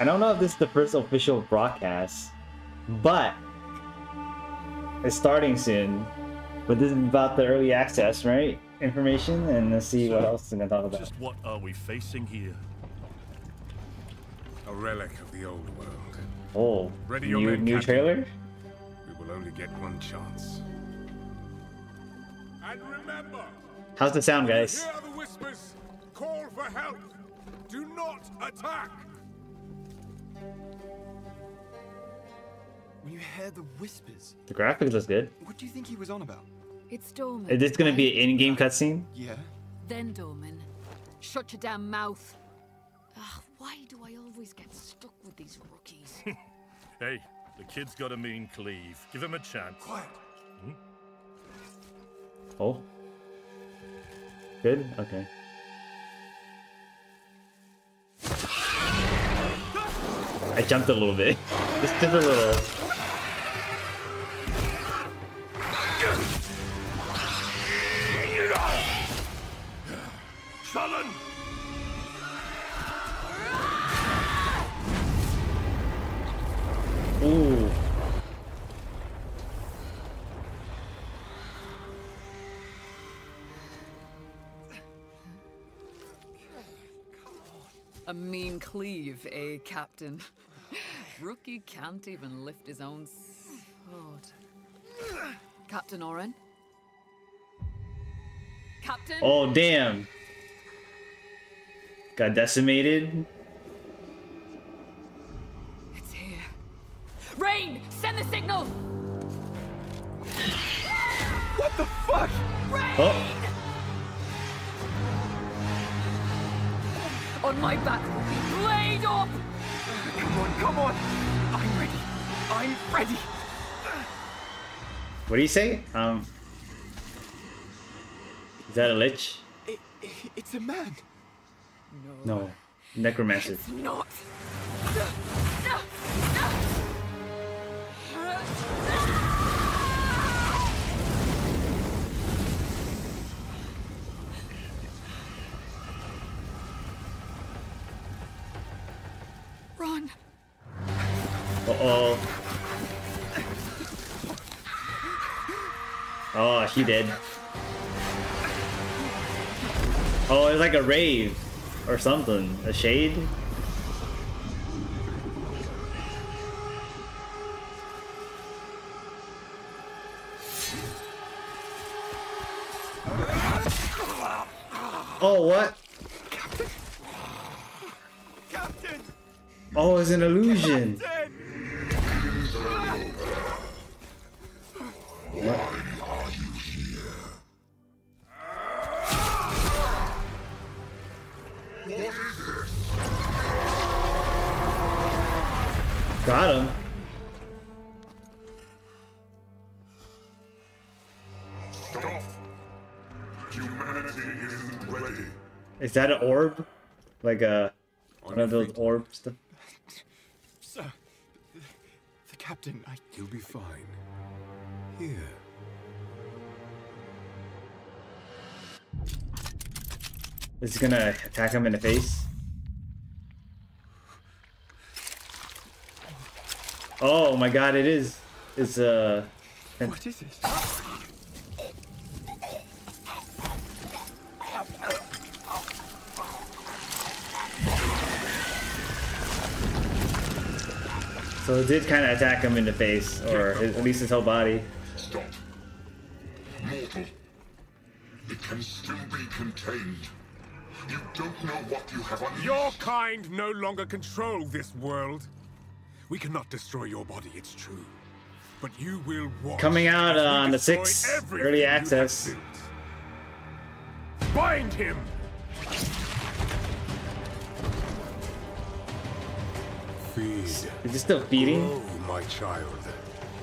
I don't know if this is the first official broadcast, but it's starting soon. But this is about the early access, right? Information, and let's see what else we're gonna talk about. Just what are we facing here? A relic of the old world. Oh, Ready your new, men, new Captain. trailer? We will only get one chance. And remember, How's the sound, guys? hear the whispers. Call for help. Do not attack. When you hear the whispers, The graphics looks good. what do you think he was on about? It's Dorman. Is this gonna be an in-game cutscene? Yeah. Then Dorman. Shut your damn mouth. Ugh, why do I always get stuck with these rookies? Hey, the kid's got a mean cleave. Give him a chance. Quiet. Hmm? Oh. Good? Okay. I jumped a little bit. Just, just a little. Sullen! Ooh. A mean cleave, eh, Captain? Rookie can't even lift his own sword. Captain Oren? Captain? Oh, damn. Got decimated. It's here. Rain! Send the signal! What the fuck? Rain! Oh, On my back will be blade up! Come on, come on. I'm ready. I'm ready. what do you say? Um. Is that a lich? It, it, it's a man. No. Necromancer. It's not. Run! Uh oh. Oh, she did. Oh, it's like a rave or something. A shade? Oh, what? Captain! Oh, it's an illusion. Captain! Is that an orb? Like a one of those orb stuff? Sir, the, the captain, I... You'll be fine. Here. Is it gonna attack him in the face? Oh my god, it is. It's uh What is it? So it did kind of attack him in the face, or his, at least his whole body. Stop. Mortal. It can still be contained. You don't know what you have unleashed. Your kind no longer control this world. We cannot destroy your body, it's true. But you will watch. Coming out, uh, on the destroy 6th, early access. Bind him! Feed. Is it still feeding? Oh, my child.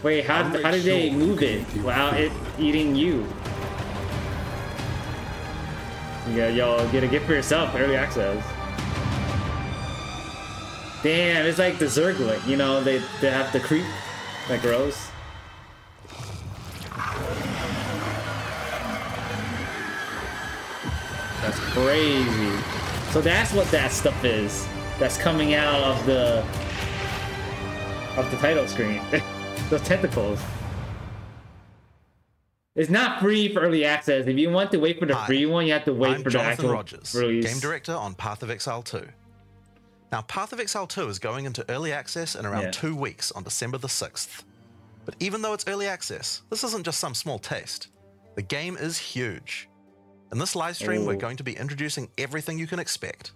Wait, how, I'll how did they move it without it eating you? Yeah, y'all get a gift for yourself, early access. Damn, it's like the Zergling, you know, they, they have the creep that grows. That's crazy. So that's what that stuff is. That's coming out of the of the title screen. Those tentacles. It's not free for early access. If you want to wait for the Hi, free one, you have to wait I'm for the Jonathan actual Rogers, release. game director on Path of Exile 2. Now, Path of Exile 2 is going into early access in around Yeah. two weeks on December the 6th. But even though it's early access, this isn't just some small taste. The game is huge. In this live stream, we're Oh. going to be introducing everything you can expect.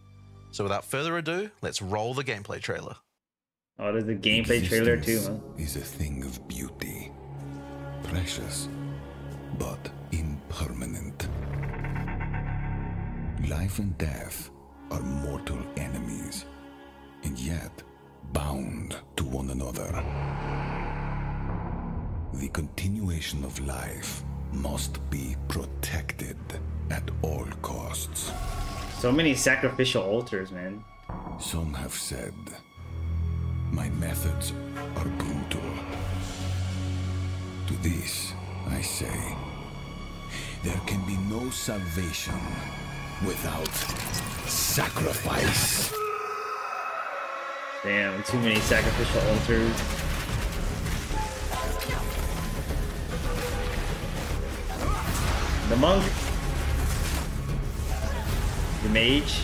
So without further ado, let's roll the gameplay trailer. Oh, there's a gameplay trailer too, Existence huh? is a thing of beauty, precious, but impermanent. Life and death are mortal enemies, and yet bound to one another. The continuation of life must be protected at all costs. So many sacrificial altars, man. Some have said my methods are brutal. To this, I say, there can be no salvation without sacrifice. Damn, too many sacrificial altars. The monk. The mage.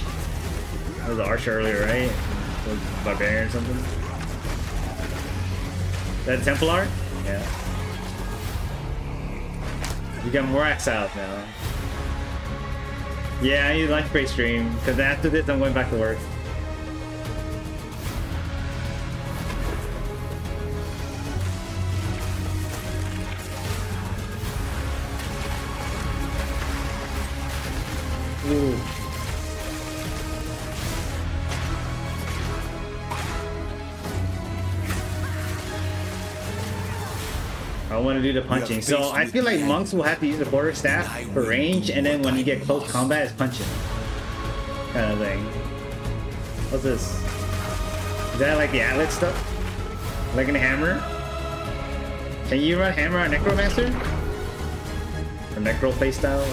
That was the archer earlier, right? The barbarian or something. That Templar? Yeah. You got more exiles now. Yeah, I need a lunch break stream, because after this I'm going back to work. Want to do the punching. So I feel like monks will have to use the quarter staff for range, and then when you get close combat, it's punching. Kind of thing. What's this? Is that like the Atlas stuff? Like in hammer? Can you run hammer on Necromancer? Or Necro playstyle?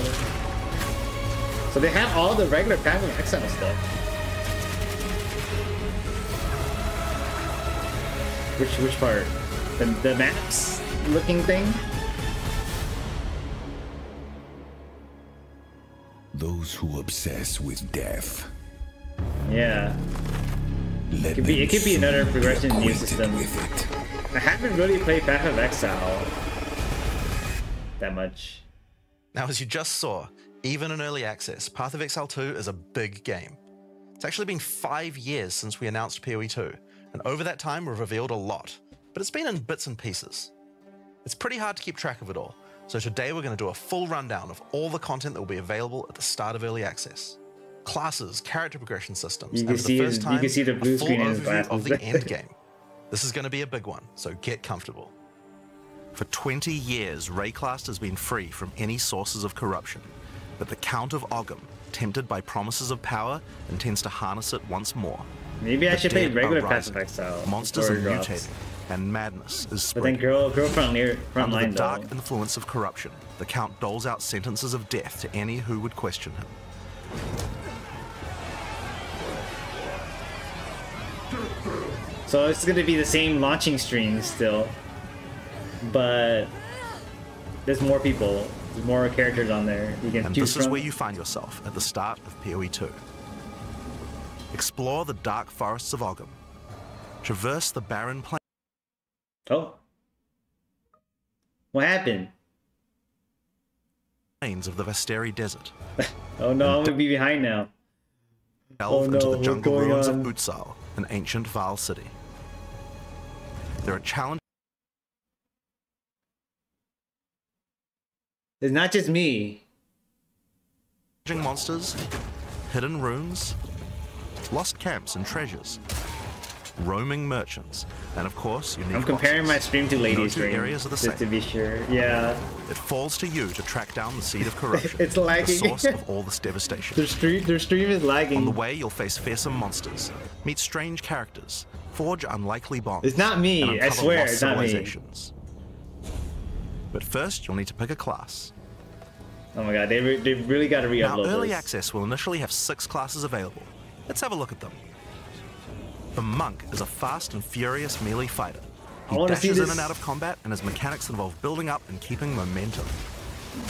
So they have all the regular Path of Exile stuff. Which which part? The the maps looking thing? Those who obsess with death, Yeah. let Could be- it could be another progression new acquainted system. With it. I haven't really played Path of Exile that much. Now, as you just saw, even in early access, Path of Exile 2 is a big game. It's actually been five years since we announced PoE 2, and over that time we've revealed a lot, but it's been in bits and pieces. It's pretty hard to keep track of it all, so today we're going to do a full rundown of all the content that will be available at the start of early access. Classes, character progression systems, You and can for see the first you time, can see the blue a full screen overview of the end game. This is going to be a big one, so get comfortable. For 20 years, Wraeclast has been free from any sources of corruption, but the Count of Ogham, tempted by promises of power, intends to harness it once more. Maybe I should play regular are Path of rising, Exile. Monsters are drops. mutating, and madness is But then spreading. girl, girl front near front Under line the dark though. influence of corruption, the Count doles out sentences of death to any who would question him. So it's gonna be the same launching stream still, but there's more people, there's more characters on there. You can And choose this is from. where you find yourself at the start of PoE 2. Explore the dark forests of Ogham. Traverse the barren plains. Oh, what happened? Plains of the Vastiri Desert. Oh no, I'm gonna be behind now. Delve Oh into the jungle ruins on? of Utzaal, an ancient Vaal city. There are challenges. It's not just me. monsters, hidden runes, lost camps and treasures, roaming merchants, and of course, unique I'm comparing my stream to No two stream, areas are the just to be sure. Yeah, It falls to you to track down the seed of corruption, It's the lagging. source of all this devastation. their stream, their stream is lagging. On the way, you'll face fearsome monsters, meet strange characters, forge unlikely bonds. It's not me, I swear, it's not me. But first, you'll need to pick a class. Oh my god, they, re- they really got to Now, re-upload early this. access will initially have six classes available. Let's have a look at them. The monk is a fast and furious melee fighter. He I wanna see dashes in and out of combat and his mechanics involve building up and keeping momentum.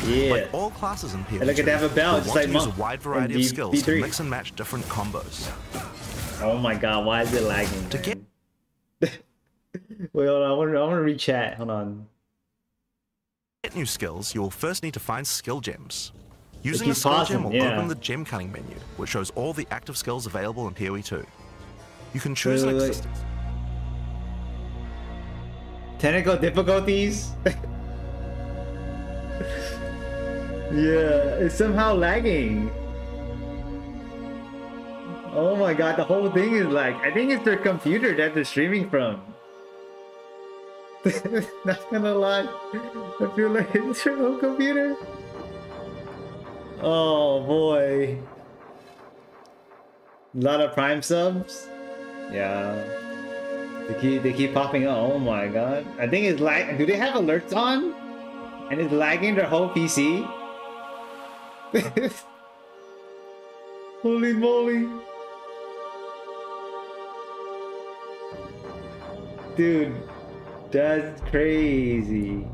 Yeah. Like all classes in PvP, look at they have a bell, you'll just want like use a wide variety of skills to D3. mix and match different combos. Oh my god, why is it lagging? To get- Wait, hold on. I want to. I want to read chat. Hold on. To get new skills, you will first need to find skill gems. Using a skill gem will yeah. open the gem cutting menu, which shows all the active skills available in PoE 2. You can choose Wait, an wait, wait. existing Technical difficulties. yeah, it's somehow lagging. Oh my god, the whole thing is like. I think it's their computer that they're streaming from. Not gonna lie, I feel like it's their own computer. Oh boy. A lot of prime subs. Yeah. They keep they keep popping up. Oh my god. I think it's lag. Do they have alerts on? And it's lagging their whole PC. Holy moly. Dude, that's crazy.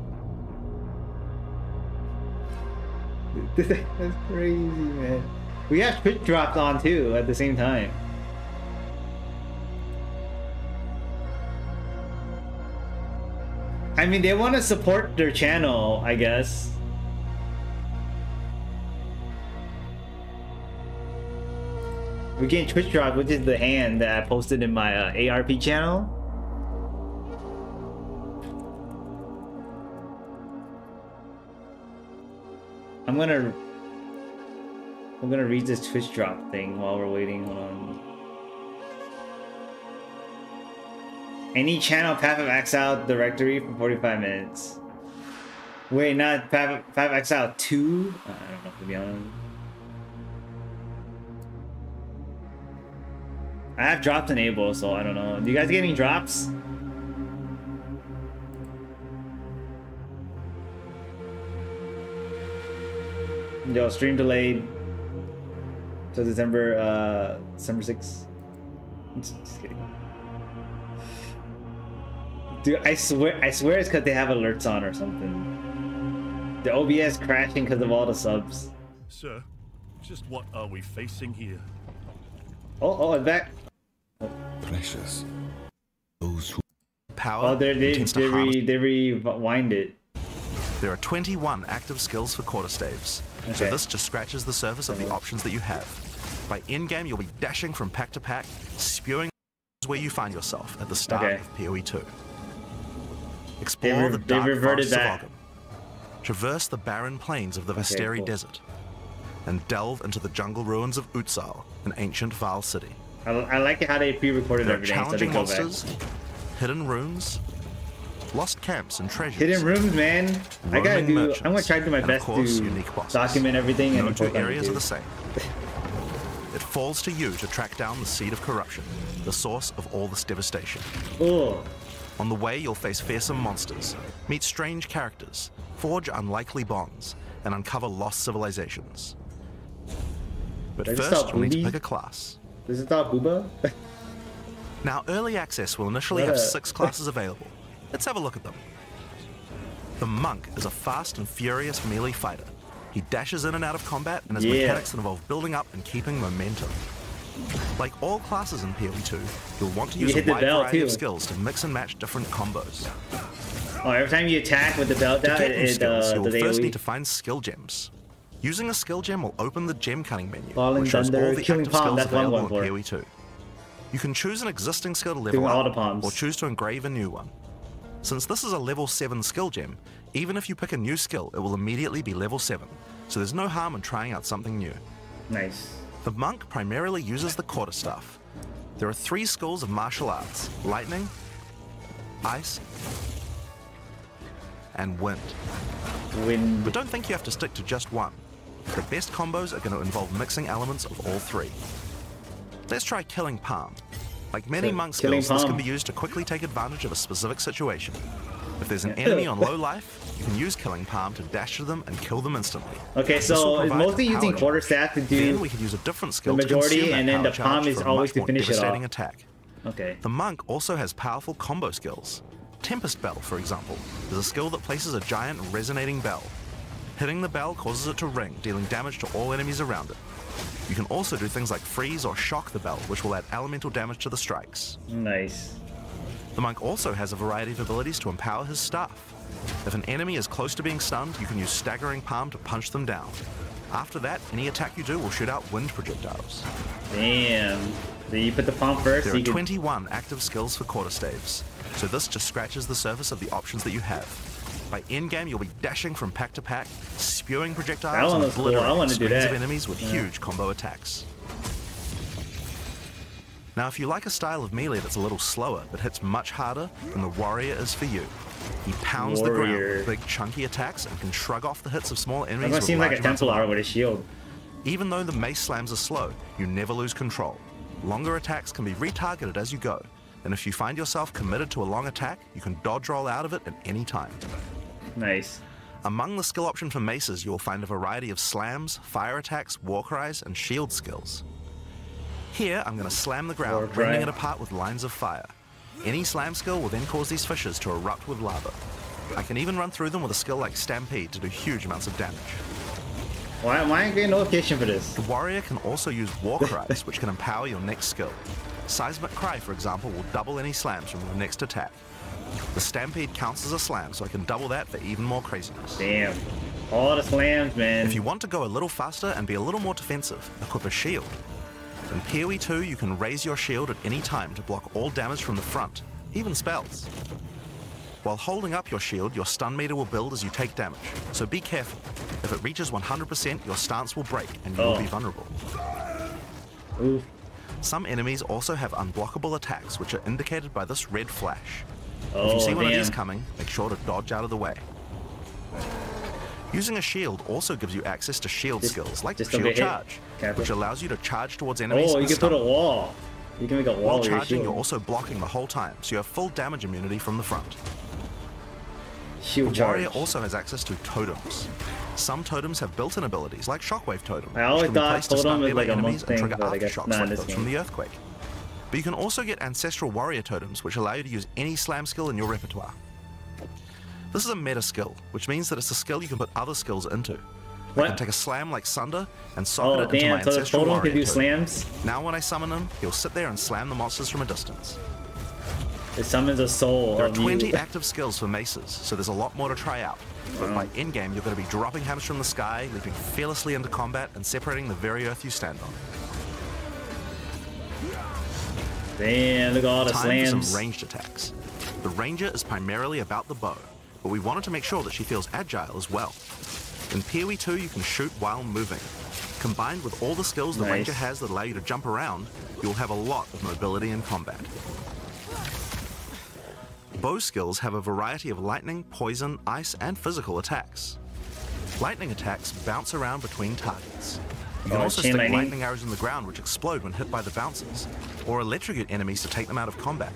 That's crazy, man. We have Twitch drops on too at the same time. I mean, they want to support their channel, I guess. We get Twitch drop, which is the hand that I posted in my uh, ARP channel. I'm gonna I'm gonna read this Twitch drop thing while we're waiting. Hold on. Any channel Path of Exile directory for 45 minutes. Wait, not Path of, Path of Exile 2? I don't know to be honest. I have drops enabled, so I don't know. Do you guys get any drops? Yo, stream delayed to December uh December 6th. Just just kidding. Dude, I swear I swear it's cause they have alerts on or something. The OBS crashing because of all the subs. Sir, just what are we facing here? Oh oh it's back. Precious. Those who power. Oh they they they, harness- re, they rewind it. There are 21 active skills for quarter staves, so this just scratches the surface of the options that you have. By in-game, you'll be dashing from pack to pack, spewing where you find yourself at the start Okay. of PoE 2. Explore re- the dark reverted forests of Ogham. Traverse the barren plains of the Vastiri cool. Desert, and delve into the jungle ruins of Utzaal, an ancient Vaal city. I, I like how they pre-recorded everything so challenging back. monsters, hidden runes, lost camps and treasures. Hidden rooms, man. I gotta do. merchants, I'm gonna try to do my best course, to document everything No and two areas are the same. It falls to you to track down the seed of corruption, the source of all this devastation. Oh, On the way, you'll face fearsome monsters, meet strange characters, forge unlikely bonds, and uncover lost civilizations. But first, you'll need to pick a class. is not Booba. Now, early access will initially have six classes available. Let's have a look at them. The Monk is a fast and furious melee fighter. He dashes in and out of combat and his Yeah. mechanics involve building up and keeping momentum. Like all classes in PoE 2, you'll want to You use a wide variety of skills to mix and match different combos. oh, every time you attack with the belt get it, it skills, uh, you'll first need to find skill gems. Using a skill gem will open the gem cutting menu, Falling which shows Thunder, all the active Palm, skills that's what I'm available in. PoE 2. You can choose an existing skill to level up, all the palms. or choose to engrave a new one. Since this is a level 7 skill gem, even if you pick a new skill, it will immediately be level 7, so there's no harm in trying out something new. Nice. The monk primarily uses the quarterstaff. There are three schools of martial arts lightning, ice, and wind. Wind. But don't think you have to stick to just one. The best combos are going to involve mixing elements of all three. Let's try Killing Palm. Like many monk skills, this can be used to quickly take advantage of a specific situation. If there's an enemy on low life, you can use Killing Palm to dash to them and kill them instantly. Okay, so it's mostly using quarter staff to Then do. we could use a different skill the majority, and then the palm is always to finish it off. attack. Okay. The monk also has powerful combo skills. Tempest Bell, for example, is a skill that places a giant resonating bell. Hitting the bell causes it to ring, dealing damage to all enemies around it. You can also do things like freeze or shock the bell, which will add elemental damage to the strikes. Nice. The monk also has a variety of abilities to empower his staff. If an enemy is close to being stunned, you can use Staggering Palm to punch them down. After that, any attack you do will shoot out wind projectiles. Damn. So you put the palm first. There are you can... 21 active skills for quarterstaves, so this just scratches the surface of the options that you have. By endgame, you'll be dashing from pack to pack, spewing projectiles and was cool. I obliterating do strings of enemies with Yeah. huge combo attacks. Now, if you like a style of melee that's a little slower but hits much harder, then the warrior is for you. He pounds the ground with big chunky attacks and can shrug off the hits of small enemies with seems like a Templar with a shield. Even though the mace slams are slow, you never lose control. Longer attacks can be retargeted as you go, and if you find yourself committed to a long attack, you can dodge roll out of it at any time. Nice. Among the skill option for maces, you will find a variety of slams, fire attacks, war cries, and shield skills. Here, I'm going to slam the ground, rending it apart with lines of fire. Any slam skill will then cause these fissures to erupt with lava. I can even run through them with a skill like Stampede to do huge amounts of damage. Why, why ain't I getting notification for this? The warrior can also use war cries, which can empower your next skill. Seismic Cry, for example, will double any slams from your next attack. The Stampede counts as a slam, so I can double that for even more craziness. Damn. All the slams, man. If you want to go a little faster and be a little more defensive, equip a shield. In PoE 2, you can raise your shield at any time to block all damage from the front, even spells. While holding up your shield, your stun meter will build as you take damage, so be careful. If it reaches 100%, your stance will break and you will Oh. be vulnerable. Oof. Some enemies also have unblockable attacks, which are indicated by this red flash. if Oh, you see one of these coming, make sure to dodge out of the way. Using a shield also gives you access to shield Just- skills like shield charge, which allows you to charge towards enemies. Oh, you can put a wall. You can make a wall While your charging, shield. you're also blocking the whole time, so you have full damage immunity from the front. Shield The charge. warrior also has access to totems. Some totems have built-in abilities, like Shockwave Totem. I always which can be placed to stun melee like enemies and trigger aftershocks like those from the earthquake. But you can also get ancestral warrior totems, which allow you to use any slam skill in your repertoire. This is a meta skill, which means that it's a skill you can put other skills into. I can take a slam like Sunder and socket Oh, it into my damn. So ancestral warrior can do slams? Now when I summon him, he'll sit there and slam the monsters from a distance. It summons a soul There are 20 you. active skills for maces, so there's a lot more to try out. But by endgame, you're going to be dropping hammers from the sky, leaping fearlessly into combat, and separating the very earth you stand on. Damn, look at all the Time for slams. some ranged attacks. The ranger is primarily about the bow, but we wanted to make sure that she feels agile as well. In PoE 2, you can shoot while moving. Combined with all the skills the Nice. ranger has that allow you to jump around, you'll have a lot of mobility in combat. Bow skills have a variety of lightning, poison, ice, and physical attacks. Lightning attacks bounce around between targets. You can Oh, also stick lightning. lightning arrows in the ground which explode when hit by the bouncers, or electrocute enemies to take them out of combat.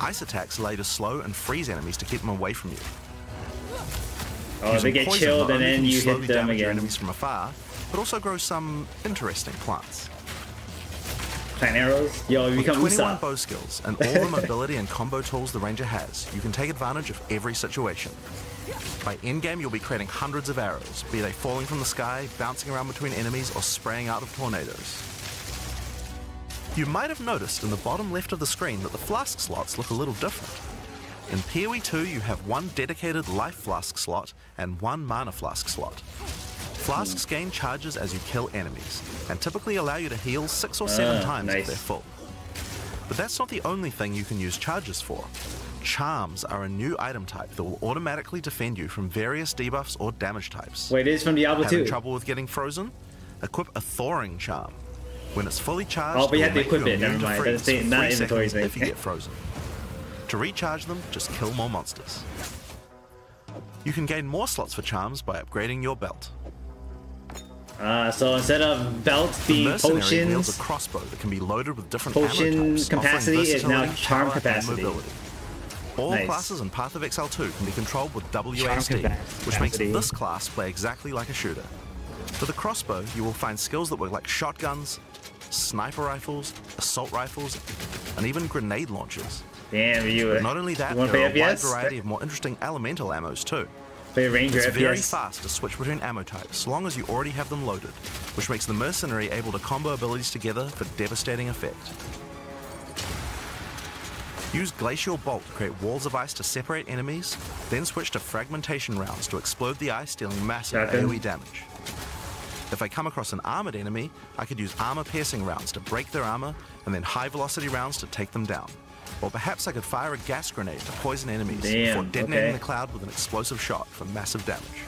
Ice attacks you to slow and freeze enemies to keep them away from you. Oh, they get poison chilled and then you hit them damage your again. enemies from afar, but also grow some interesting plants. Plant arrows. Yo, you With become 21 Usopp. bow skills and all the mobility and combo tools the ranger has, you can take advantage of every situation. By endgame, you'll be creating hundreds of arrows, be they falling from the sky, bouncing around between enemies, or spraying out of tornadoes. You might have noticed in the bottom left of the screen that the flask slots look a little different. In PoE 2, you have one dedicated life flask slot and one mana flask slot. Flasks gain charges as you kill enemies, and typically allow you to heal six or seven Ah, times nice. if they're full. But that's not the only thing you can use charges for. Charms are a new item type that will automatically defend you from various debuffs or damage types. Wait, it is from Diablo Having 2. trouble with getting frozen? Equip a thawing charm. When it's fully charged, Oh, but you it have to equip it, never mind. freeze Doesn't say- for inventory thing. if you get frozen. To recharge them, just kill more monsters. You can gain more slots for charms by upgrading your belt. Uh, so instead of belts The being mercenary wields potions, a crossbow that can be loaded with different Potion types, capacity is now charm capacity. mobility. All Nice. classes in Path of Exile 2 can be controlled with WASD, which makes this class play exactly like a shooter. For the crossbow, you will find skills that work like shotguns, sniper rifles, assault rifles, and even grenade launchers. Damn, you. But not only that, there are a wide variety of more interesting elemental ammos too. Play Ranger It's very fast to switch between ammo types, as long as you already have them loaded, which makes the mercenary able to combo abilities together for devastating effect. Use Glacial Bolt to create walls of ice to separate enemies, then switch to fragmentation rounds to explode the ice, dealing massive. AoE damage. If I come across an armored enemy, I could use armor piercing rounds to break their armor, and then high velocity rounds to take them down. Or perhaps I could fire a gas grenade to poison enemies before detonating okay. the cloud with an explosive shot for massive damage.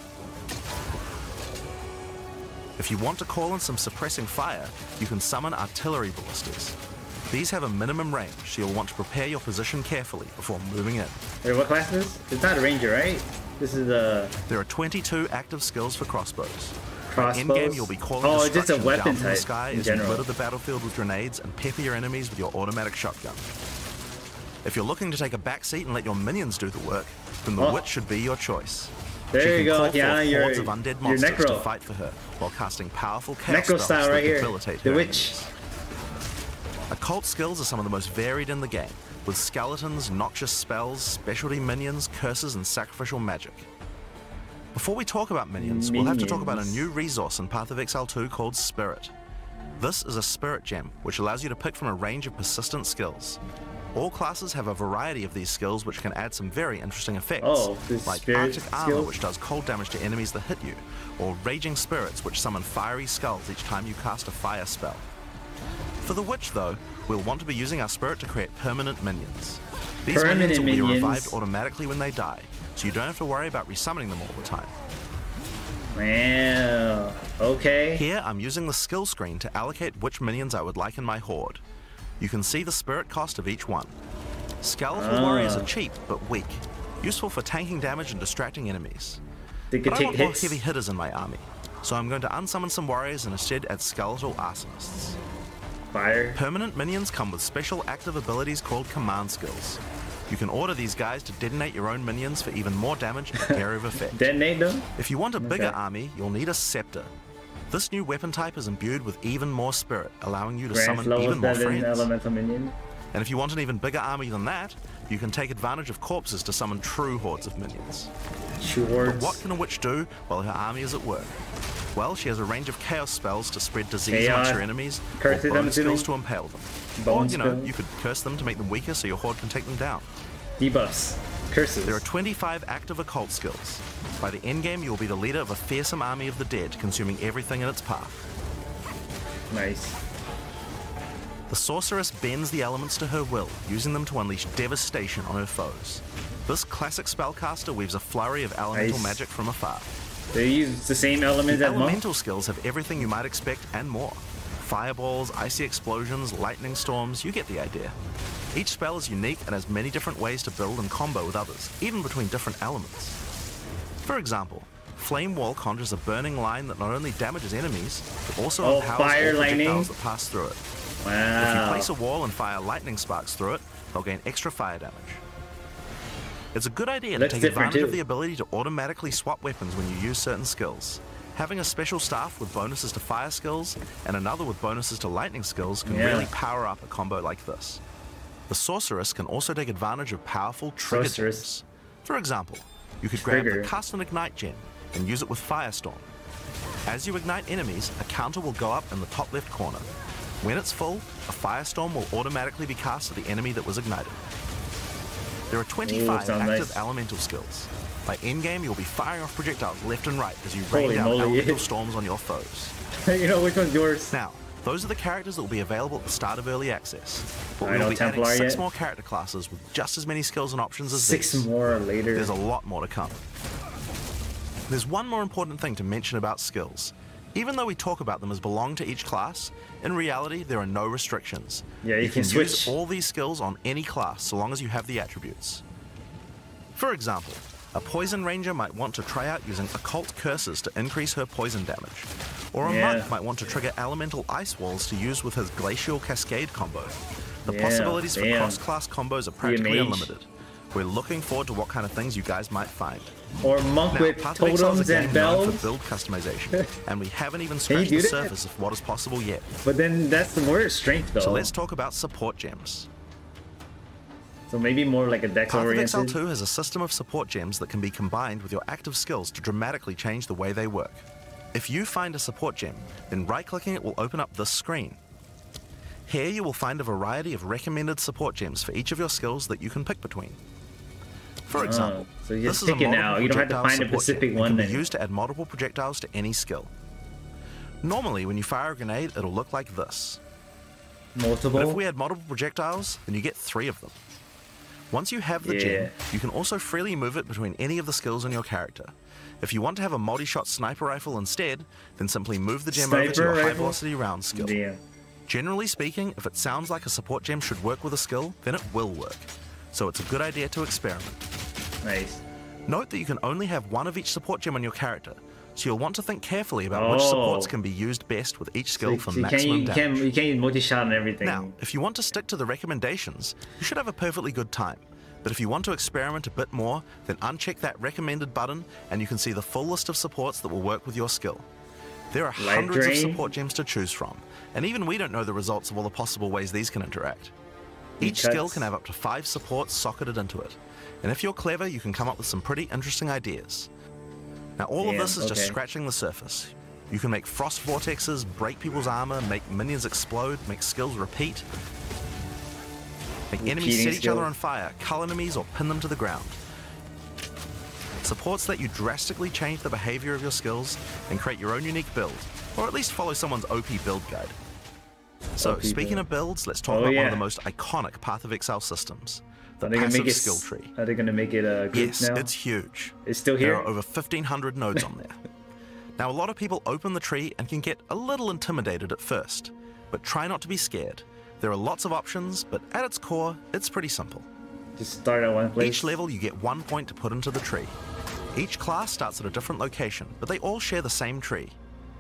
If you want to call in some suppressing fire, you can summon artillery ballistas. These have a minimum range, so you'll want to prepare your position carefully before moving in. Wait, what class is this? It's not a Ranger, right? This is a There are 22 active skills for crossbows. Crossbows. In game, you'll be calling oh, it's just a weapon from the type sky in as you general. litter the battlefield with grenades and pepper your enemies with your automatic shotgun. If you're looking to take a back seat and let your minions do the work, then the Oh. witch should be your choice. There she you go, forth You're, hordes of undead to Necro. fight for her while casting powerful chaos Necro spells style right here. The witch. enemies. Occult skills are some of the most varied in the game, with skeletons, noxious spells, specialty minions, curses, and sacrificial magic. Before we talk about minions, we'll have to talk about a new resource in Path of Exile 2 called Spirit. This is a spirit gem, which allows you to pick from a range of persistent skills. All classes have a variety of these skills which can add some very interesting effects. Oh, like Arctic Armor, which does cold damage to enemies that hit you, or Raging Spirits, which summon fiery skulls each time you cast a fire spell. For the Witch, though, we'll want to be using our spirit to create permanent minions. These Permanent minions will be minions. revived automatically when they die, so you don't have to worry about resummoning them all the time. Wow. Okay. Here, I'm using the skill screen to allocate which minions I would like in my horde. You can see the spirit cost of each one. Skeletal Ah. warriors are cheap, but weak. Useful for tanking damage and distracting enemies. They could But I take want more heavy hitters in my army, so I'm going to unsummon some warriors and instead add skeletal arsonists. Fire. Permanent minions come with special active abilities called command skills. You can order these guys to detonate your own minions for even more damage and of effect. Detonate them. If you want a bigger Okay. army, you'll need a scepter. This new weapon type is imbued with even more spirit, allowing you to Grand summon even more friends. elemental minion. And if you want an even bigger army than that, you can take advantage of corpses to summon true hordes of minions. Sure. But what can a witch do while her army is at work? Well, she has a range of chaos spells to spread disease amongst her enemies, Curses, or I'm skills to impale them. Bone or, you know, you could curse them to make them weaker so your horde can take them down. Debuffs. Curses. There are 25 active occult skills. By the endgame, you will be the leader of a fearsome army of the dead, consuming everything in its path. nice. The sorceress bends the elements to her will, using them to unleash devastation on her foes. This classic spellcaster weaves a flurry of elemental Nice. magic from afar. They use the same elements The as monk. elemental skills have everything you might expect and more. Fireballs, icy explosions, lightning storms, you get the idea. Each spell is unique and has many different ways to build and combo with others, even between different elements. For example, Flame Wall conjures a burning line that not only damages enemies, but also Oh, empowers fire all projectiles that pass through it. Wow. If you place a wall and fire lightning sparks through it, they'll gain extra fire damage. It's a good idea to take advantage of the ability to automatically swap weapons when you use certain skills. Having a special staff with bonuses to fire skills and another with bonuses to lightning skills can Yeah. really power up a combo like this. The sorceress can also take advantage of powerful trigger Sorceress. For example, you could grab Trigger. the cast and ignite gem and use it with Firestorm. As you ignite enemies, a counter will go up in the top left corner. When it's full, a firestorm will automatically be cast at the enemy that was ignited. There are 25 sounds active nice. elemental skills. By endgame, you'll be firing off projectiles left and right as you Holy rain down moly. elemental storms on your foes. you know which one's yours? Now, those are the characters that will be available at the start of early access. But we'll be adding six yet. more character classes with just as many skills and options as Six these. more later. There's a lot more to come. There's one more important thing to mention about skills. Even though we talk about them as belong to each class, in reality there are no restrictions. Yeah, you can use switch. all these skills on any class so long as you have the attributes. For example, a poison ranger might want to try out using occult curses to increase her poison damage. Or a Yeah. monk might want to trigger elemental ice walls to use with his glacial cascade combo. The Yeah, possibilities for cross-class combos are practically unlimited. We're looking forward to what kind of things you guys might find. Or monk Now, with Path of Exile's a totems and bells. for build customization, and we haven't even scratched the that? surface of what is possible yet. But then that's the word strength though. So let's talk about support gems. So maybe more like a dex Path of Exile 2 has a system of support gems that can be combined with your active skills to dramatically change the way they work. If you find a support gem, then right-clicking it will open up this screen. Here you will find a variety of recommended support gems for each of your skills that you can pick between. For oh, example, Oh, so you just this is a now. You don't have to find a specific one can then. be used to add multiple projectiles to any skill. Normally, when you fire a grenade, it'll look like this. Multiple. But if we add multiple projectiles, then you get three of them. Once you have the Yeah. gem, you can also freely move it between any of the skills on your character. If you want to have a multi-shot sniper rifle instead, then simply move the gem over to Sniper your rifle? high-velocity round skill. Damn. Generally speaking, if it sounds like a support gem should work with a skill, then it will work. So it's a good idea to experiment. Nice. Note that you can only have one of each support gem on your character, so you'll want to think carefully about which oh. supports Oh. can be used best with each skill So, for so you maximum you damage. can't you can't use multi shot and everything. Now, if you want to stick to the recommendations, you should have a perfectly good time. But if you want to experiment a bit more, then uncheck that recommended button and you can see the full list of supports that will work with your skill. There are Life hundreds of support gems to choose from, and even we don't know the results of all the possible ways these can interact. Each skill can have up to five supports socketed into it, and if you're clever, you can come up with some pretty interesting ideas. Now, all of this is just scratching the surface. You can make frost vortexes, break people's armor, make minions explode, make skills repeat, make enemies set each other on fire, cull enemies, or pin them to the ground. Supports let you drastically change the behavior of your skills and create your own unique build, or at least follow someone's OP build guide. So, OP speaking build. of builds, let's talk Oh, about one of the most iconic Path of Exile systems the are they gonna make it skill tree. Are they gonna make it a group Yes, now? it's huge. It's still here? There are over 1,500 nodes on there. Now, a lot of people open the tree and can get a little intimidated at first, but try not to be scared. There are lots of options, but at its core, it's pretty simple. Just start at one place. Each level, you get one point to put into the tree. Each class starts at a different location, but they all share the same tree.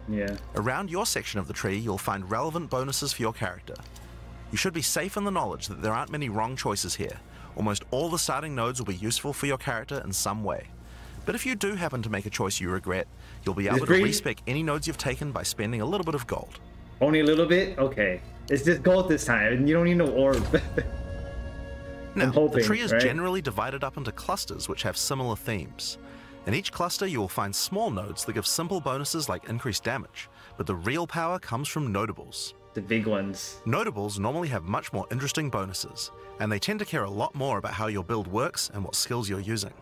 Yeah. Around your section of the tree, you'll find relevant bonuses for your character. You should be safe in the knowledge that there aren't many wrong choices here. Almost all the starting nodes will be useful for your character in some way. But if you do happen to make a choice you regret, you'll be able to respec any nodes you've taken by spending a little bit of gold. Only a little bit. Okay. It's just gold this time, and you don't need no orb. Now, hoping, the tree is right? generally divided up into clusters which have similar themes. In each cluster, you will find small nodes that give simple bonuses like increased damage, but the real power comes from notables. The big ones. Notables normally have much more interesting bonuses, and they tend to care a lot more about how your build works and what skills you're using.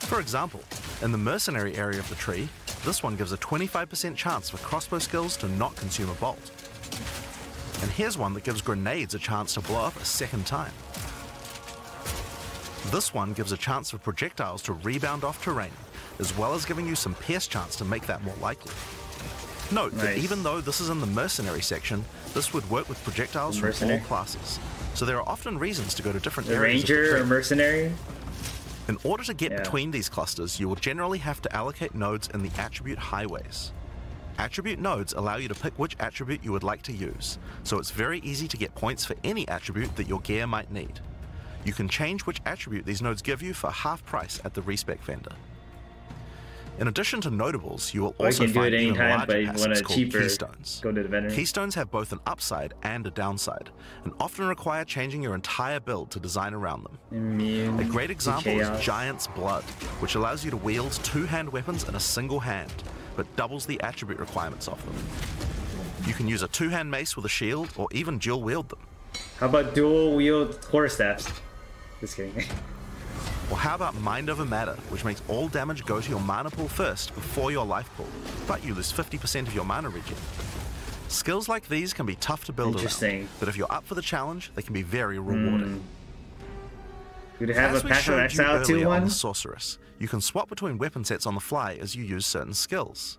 For example, in the mercenary area of the tree, this one gives a 25% chance for crossbow skills to not consume a bolt. And here's one that gives grenades a chance to blow up a second time. This one gives a chance for projectiles to rebound off terrain, as well as giving you some pierce chance to make that more likely. Note that even though this is in the mercenary section, this would work with projectiles from all classes. So there are often reasons to go to different The areas. ranger or mercenary. In order to get Yeah. between these clusters, you will generally have to allocate nodes in the attribute highways. Attribute nodes allow you to pick which attribute you would like to use, so it's very easy to get points for any attribute that your gear might need. You can change which attribute these nodes give you for half price at the respec vendor. In addition to notables, you will you also find even anytime, larger but passives called cheaper. keystones. Go to the. Keystones have both an upside and a downside, and often require changing your entire build to design around them. Immune. A great example is. Giant's Blood, which allows you to wield two hand weapons in a single hand, but doubles the attribute requirements of them. You can use a two hand mace with a shield, or even dual wield them. How about dual wield quarterstaffs? Just kidding. Or how about Mind Over Matter, which makes all damage go to your mana pool first before your life pool, but you lose 50% of your mana regen. Skills like these can be tough to build around, but if you're up for the challenge, they can be very rewarding. Hmm. They have As a passive exile two earlier on Sorceress, you can swap between weapon sets on the fly as you use certain skills.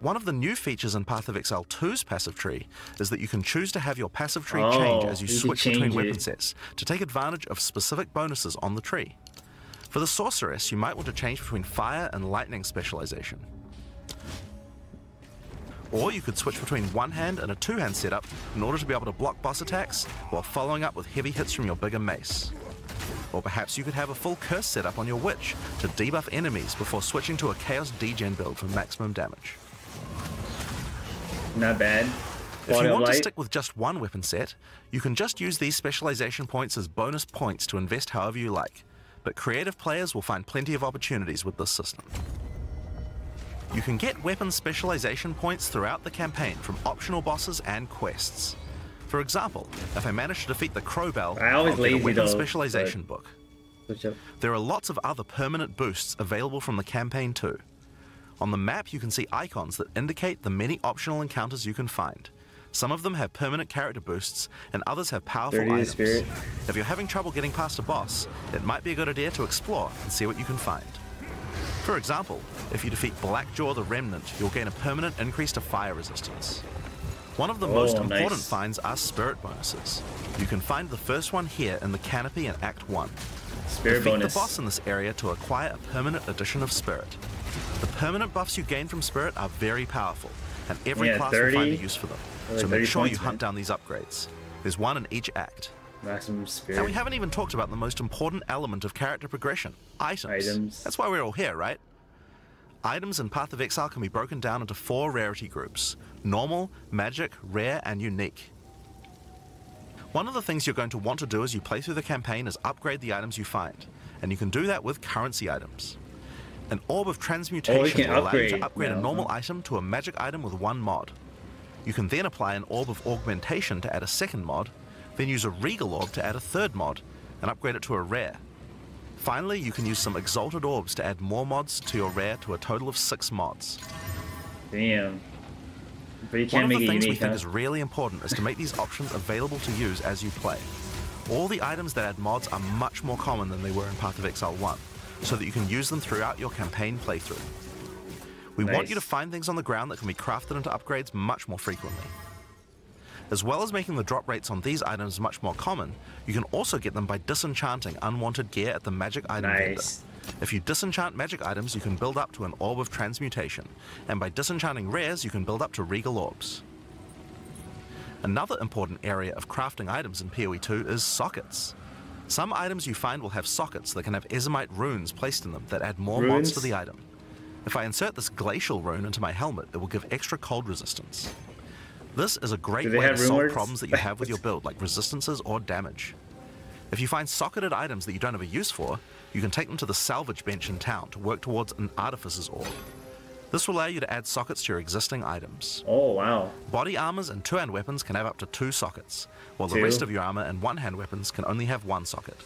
One of the new features in Path of Exile 2's passive tree is that you can choose to have your passive tree change Oh, as you you switch between change weapon sets to take advantage of specific bonuses on the tree. For the Sorceress, you might want to change between fire and lightning specialization. Or you could switch between one hand and a two hand setup in order to be able to block boss attacks while following up with heavy hits from your bigger mace. Or perhaps you could have a full curse setup on your witch to debuff enemies before switching to a chaos degen build for maximum damage. Not bad. If you want to stick with just one weapon set, you can just use these specialization points as bonus points to invest however you like, but creative players will find plenty of opportunities with this system. You can get weapon specialization points throughout the campaign from optional bosses and quests. For example, if I manage to defeat the Crowbell, I always I'll get a weapon though, specialization book. There are lots of other permanent boosts available from the campaign too. On the map, you can see icons that indicate the many optional encounters you can find. Some of them have permanent character boosts, and others have powerful items. Spirit. If you're having trouble getting past a boss, it might be a good idea to explore and see what you can find. For example, if you defeat Blackjaw the Remnant, you'll gain a permanent increase to fire resistance. One of the oh, most Oh, important nice. finds are spirit bonuses. You can find the first one here in the canopy in Act 1. Spirit Defeat bonus. the boss in this area to acquire a permanent addition of Spirit. The permanent buffs you gain from Spirit are very powerful, and every Yeah, class will find a use for them. So make sure points, you hunt man. down these upgrades. There's one in each act. Maximum Now, we haven't even talked about the most important element of character progression items. Items. That's why we're all here, right? Items in Path of Exile can be broken down into four rarity groups normal, magic, rare, and unique. One of the things you're going to want to do as you play through the campaign is upgrade the items you find, and you can do that with currency items. An Orb of oh, Transmutation Oh, you can will allow you to upgrade a normal item to a magic item with one mod. You can then apply an Orb of Augmentation to add a second mod, then use a Regal Orb to add a third mod, and upgrade it to a rare. Finally, you can use some Exalted Orbs to add more mods to your rare to a total of six mods. Damn. But you One of make the things we unique, think huh? is really important is to make these options available to use as you play. All the items that add mods are much more common than they were in Path of Exile 1, so that you can use them throughout your campaign playthrough. We want you to find things on the ground that can be crafted into upgrades much more frequently. As well as making the drop rates on these items much more common, you can also get them by disenchanting unwanted gear at the magic item vendor. If you disenchant magic items, you can build up to an Orb of Transmutation, and by disenchanting rares, you can build up to Regal Orbs. Another important area of crafting items in PoE 2 is sockets. Some items you find will have sockets that can have Ezomyte runes placed in them that add more mods to the item. If I insert this glacial rune into my helmet, it will give extra cold resistance. This is a great way to solve words? problems that you have with your build, like resistances or damage. If you find socketed items that you don't have a use for, you can take them to the salvage bench in town to work towards an artificer's orb. This will allow you to add sockets to your existing items. Oh, wow. Body armors and two-hand weapons can have up to two sockets, while the rest of your armor and one-hand weapons can only have one socket.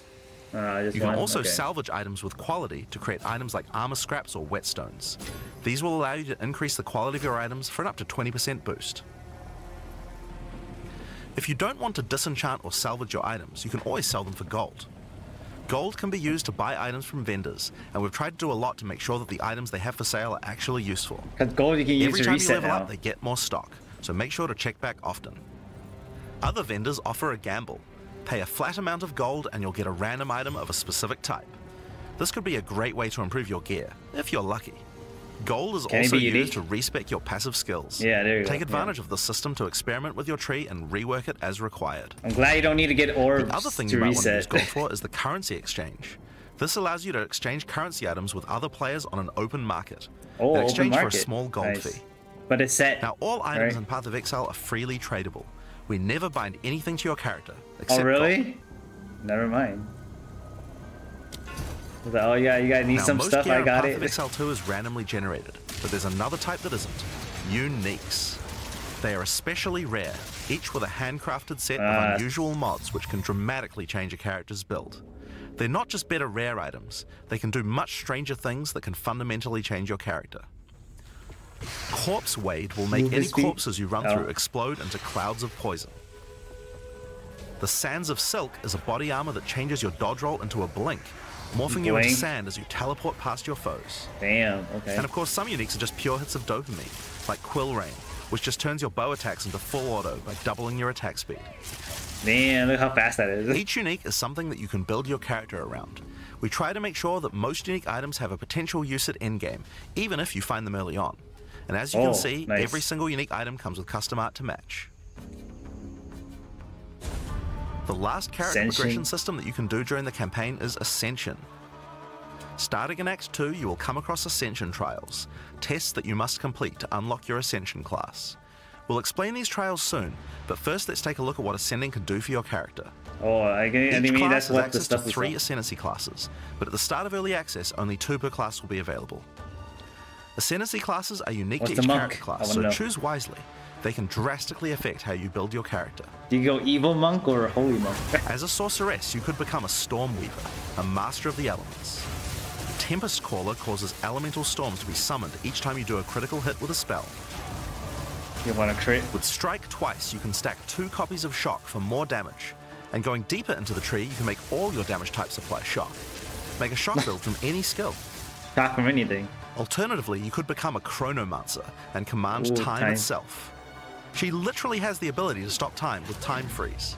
Uh, just You can one? also okay. salvage items with quality to create items like armor scraps or whetstones. These will allow you to increase the quality of your items for an up to 20% boost. If you don't want to disenchant or salvage your items, you can always sell them for gold. Gold can be used to buy items from vendors, and we've tried to do a lot to make sure that the items they have for sale are actually useful. Because gold you can use Every to time you level now. up, they get more stock, so make sure to check back often. Other vendors offer a gamble. Pay a flat amount of gold and you'll get a random item of a specific type. This could be a great way to improve your gear, if you're lucky. Gold is Can also used to respec your passive skills. Yeah, there you Take go, advantage of the system to experiment with your tree and rework it as required. I'm glad you don't need to get orbs The other thing to you might want to use gold for is the currency exchange. This allows you to exchange currency items with other players on an open market. oh, in exchange for a small gold Nice. fee. But it's set. Now, all items right? in Path of Exile are freely tradable. We never bind anything to your character. Oh, Except really? gold. Never mind. Oh, yeah, you guys need Now, some stuff. I got it. of Exile 2 is randomly generated, but there's another type that isn't. Uniques. They are especially rare, each with a handcrafted set Ah. of unusual mods which can dramatically change a character's build. They're not just better rare items, they can do much stranger things that can fundamentally change your character. Corpsewade will make any corpses you run Oh. through explode into clouds of poison. The Sands of Silk is a body armor that changes your dodge roll into a blink, morphing you into sand as you teleport past your foes. Damn, okay. And of course, some uniques are just pure hits of dopamine, like Quill Rain, which just turns your bow attacks into full auto by doubling your attack speed. Damn, look how fast that is. Each unique is something that you can build your character around. We try to make sure that most unique items have a potential use at endgame, even if you find them early on. And as you Oh, can see, nice. every single unique item comes with custom art to match. The last character Ascension. progression system that you can do during the campaign is Ascension. Starting in Act 2, you will come across Ascension trials, tests that you must complete to unlock your Ascension class. We'll explain these trials soon, but first let's take a look at what Ascending can do for your character. Oh, I, can, I Each mean class that's has access to three. Ascendancy classes, but at the start of early access, only two per class will be available. Ascendancy classes are unique What's to each character class, so know. choose wisely. They can drastically affect how you build your character. Do you go evil monk or holy monk? As a sorceress, you could become a storm weaver, a master of the elements. Tempest Caller causes elemental storms to be summoned each time you do a critical hit with a spell. you want to crit? With Strike twice, you can stack two copies of Shock for more damage. And going deeper into the tree, you can make all your damage types apply Shock. Make a Shock build from any skill. Not from anything. Alternatively, you could become a Chronomancer and command Ooh, time, time. itself. She literally has the ability to stop time with Time Freeze.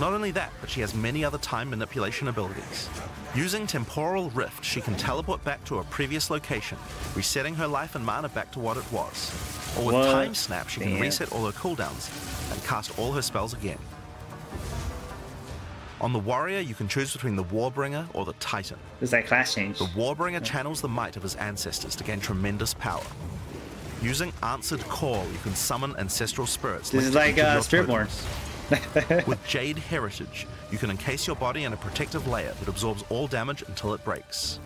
Not only that, but she has many other time manipulation abilities. Using Temporal Rift, she can teleport back to a previous location, resetting her life and mana back to what it was. Or with What? Time Snap, she can reset all her cooldowns and cast all her spells again. On the Warrior, you can choose between the Warbringer or the Titan. It's like class change. The Warbringer channels the might of his ancestors to gain tremendous power. Using Answered Call, you can summon ancestral spirits. This is like uh, Spiritborn. With Jade Heritage, you can encase your body in a protective layer that absorbs all damage until it breaks.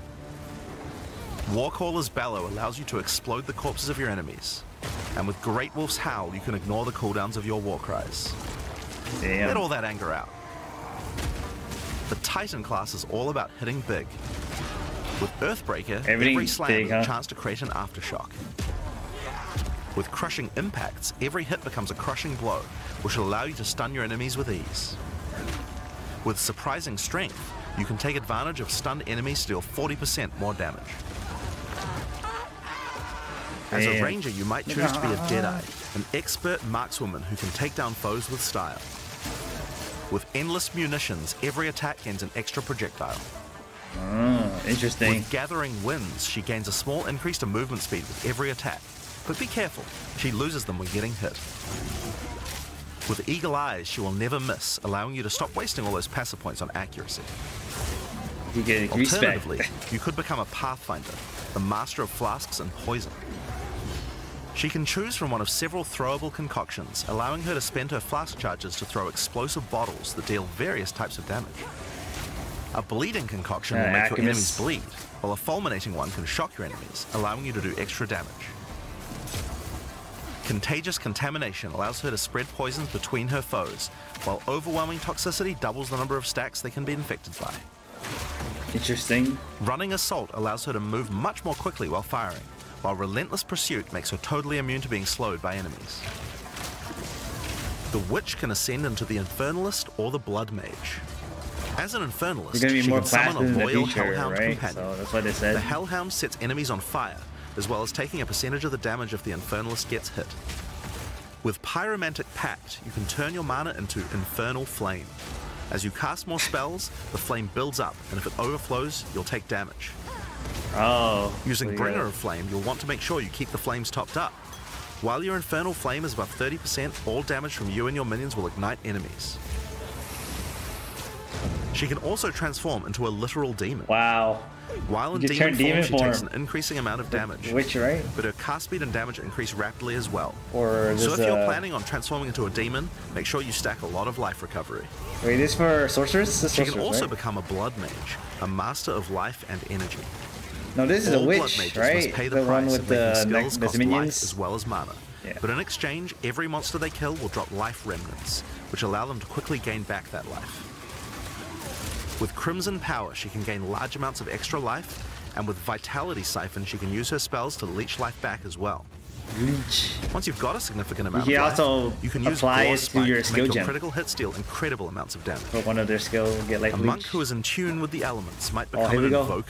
Warcaller's Bellow allows you to explode the corpses of your enemies. And with Great Wolf's Howl, you can ignore the cooldowns of your war cries. Let all that anger out. The Titan class is all about hitting big. With Earthbreaker, every slam big, is a chance to create an aftershock. With Crushing Impacts, every hit becomes a crushing blow, which will allow you to stun your enemies with ease. With Surprising Strength, you can take advantage of stunned enemies to deal 40% more damage. As a ranger, you might choose to be a Deadeye, an expert markswoman who can take down foes with style. With endless munitions, every attack gains an extra projectile. Oh, interesting. With Gathering Winds, she gains a small increase to movement speed with every attack. But be careful, she loses them when getting hit. With Eagle Eyes, she will never miss, allowing you to stop wasting all those passive points on accuracy. You. Alternatively, you could become a Pathfinder, the master of flasks and poison. She can choose from one of several throwable concoctions, allowing her to spend her flask charges to throw explosive bottles that deal various types of damage. A bleeding concoction will make your enemies bleed, while a fulminating one can shock your enemies, allowing you to do extra damage. Contagious contamination allows her to spread poisons between her foes, while overwhelming toxicity doubles the number of stacks they can be infected by. Interesting. Running Assault allows her to move much more quickly while firing, while Relentless Pursuit makes her totally immune to being slowed by enemies. The Witch can ascend into the Infernalist or the Blood Mage. As an Infernalist, be she more can summon a loyal future, Hellhound right? companion. So that's what they The. Hellhound sets enemies on fire, as well as taking a percentage of the damage if the Infernalist gets hit. With Pyromantic Pact, you can turn your mana into Infernal Flame. As you cast more spells, the flame builds up, and if it overflows, you'll take damage. Oh. Using so Bringer of Flame, you'll want to make sure you keep the flames topped up. While your Infernal Flame is above 30%, all damage from you and your minions will ignite enemies. She can also transform into a literal demon. Wow. While in demon, form, demon she takes an increasing amount of damage. Witch, right? But her cast speed and damage increase rapidly as well. Or So if you're uh, planning on transforming into a demon, make sure you stack a lot of life recovery. Wait, this for sorceress? This She sorceress, can also right? become a blood mage, a master of life and energy. No, this is All a witch, right? must pay the, the one price with the, skills cost the life as well as mana. Yeah. But in exchange, every monster they kill will drop life remnants, which allow them to quickly gain back that life. With Crimson Power, she can gain large amounts of extra life, and with Vitality Siphon, she can use her spells to leech life back as well. Leech. Once you've got a significant amount You of can life, also you can use apply it to your to skill make gem. your critical hits deal incredible amounts of damage. One of their skill, get life A leech. monk who is in tune with the elements might Oh, become here an go.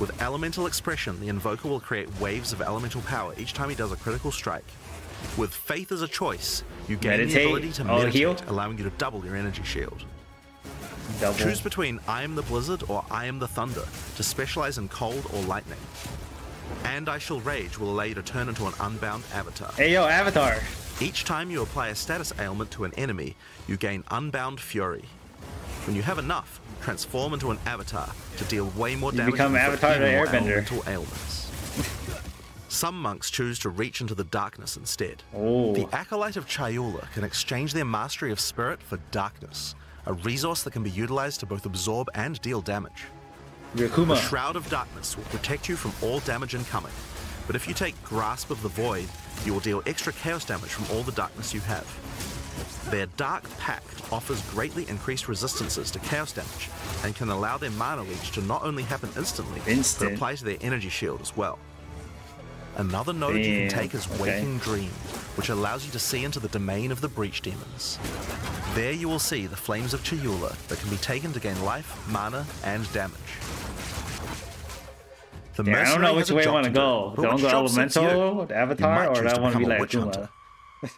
With elemental expression, the invoker will create waves of elemental power each time he does a critical strike. With faith as a choice, you gain Meditate. the ability to meditate, heal. allowing you to double your energy shield. Double. Choose between I am the blizzard or I am the thunder to specialize in cold or lightning. And I shall rage will allow you to turn into an unbound avatar. Hey, yo, Avatar. Each time you apply a status ailment to an enemy, you gain Unbound Fury. When you have enough, transform into an avatar to deal way more You damage become Avatar more Airbender. elemental ailments. Some monks choose to reach into the darkness instead. Oh. The Acolyte of Chayula can exchange their mastery of spirit for darkness, a resource that can be utilized to both absorb and deal damage. The Shroud of Darkness will protect you from all damage incoming, but if you take Grasp of the Void, you will deal extra chaos damage from all the darkness you have. Their Dark Pact offers greatly increased resistances to chaos damage and can allow their mana leech to not only happen instantly, Instant. but apply to their energy shield as well. Another node you can take is okay. Waking Dream, which allows you to see into the domain of the Breach Demons. There you will see the Flames of Chayula that can be taken to gain life, mana, and damage. The Yeah, I don't know which way I want to go. Do I want which to go job suits you? Elemental, Avatar, or do I want to be like witch hunter.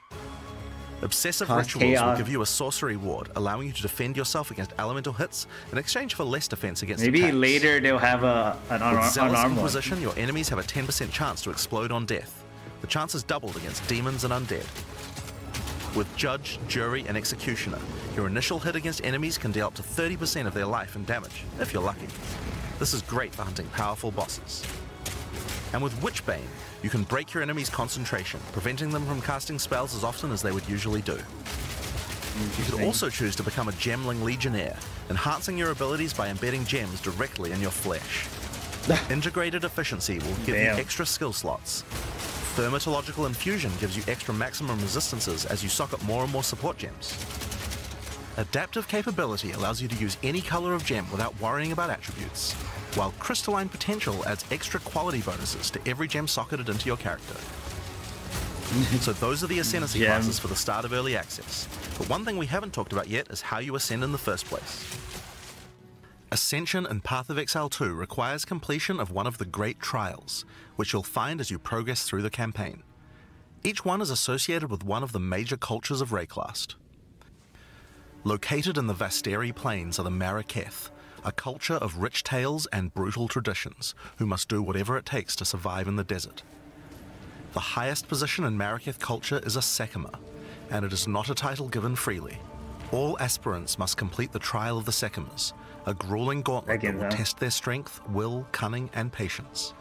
Obsessive Cause rituals will give you a sorcery ward, allowing you to defend yourself against elemental hits in exchange for less defense against Maybe attacks. later they'll have a an With unarmed Zealous unarmed one. Inquisition, your enemies have a 10% chance to explode on death. The chance is doubled against demons and undead. With Judge, Jury, and Executioner, your initial hit against enemies can deal up to 30% of their life and damage, if you're lucky. This is great for hunting powerful bosses. And with Witchbane, you can break your enemy's concentration, preventing them from casting spells as often as they would usually do. You could also choose to become a Gemling Legionnaire, enhancing your abilities by embedding gems directly in your flesh. Integrated efficiency will give Damn. you extra skill slots. Thermatological infusion gives you extra maximum resistances as you sock up more and more support gems. Adaptive capability allows you to use any color of gem without worrying about attributes, while crystalline potential adds extra quality bonuses to every gem socketed into your character. so those are the ascendancy Gem. classes for the start of early access. But one thing we haven't talked about yet is how you ascend in the first place. Ascension in Path of Exile 2 requires completion of one of the Great Trials, which you'll find as you progress through the campaign. Each one is associated with one of the major cultures of Wraeclast. Located in the Vastiri Plains are the Maraketh, a culture of rich tales and brutal traditions who must do whatever it takes to survive in the desert. The highest position in Maraketh culture is a Sekhema, and it is not a title given freely. All aspirants must complete the Trial of the Sekhemas, a grueling gauntlet that will test their strength, will, cunning, and patience.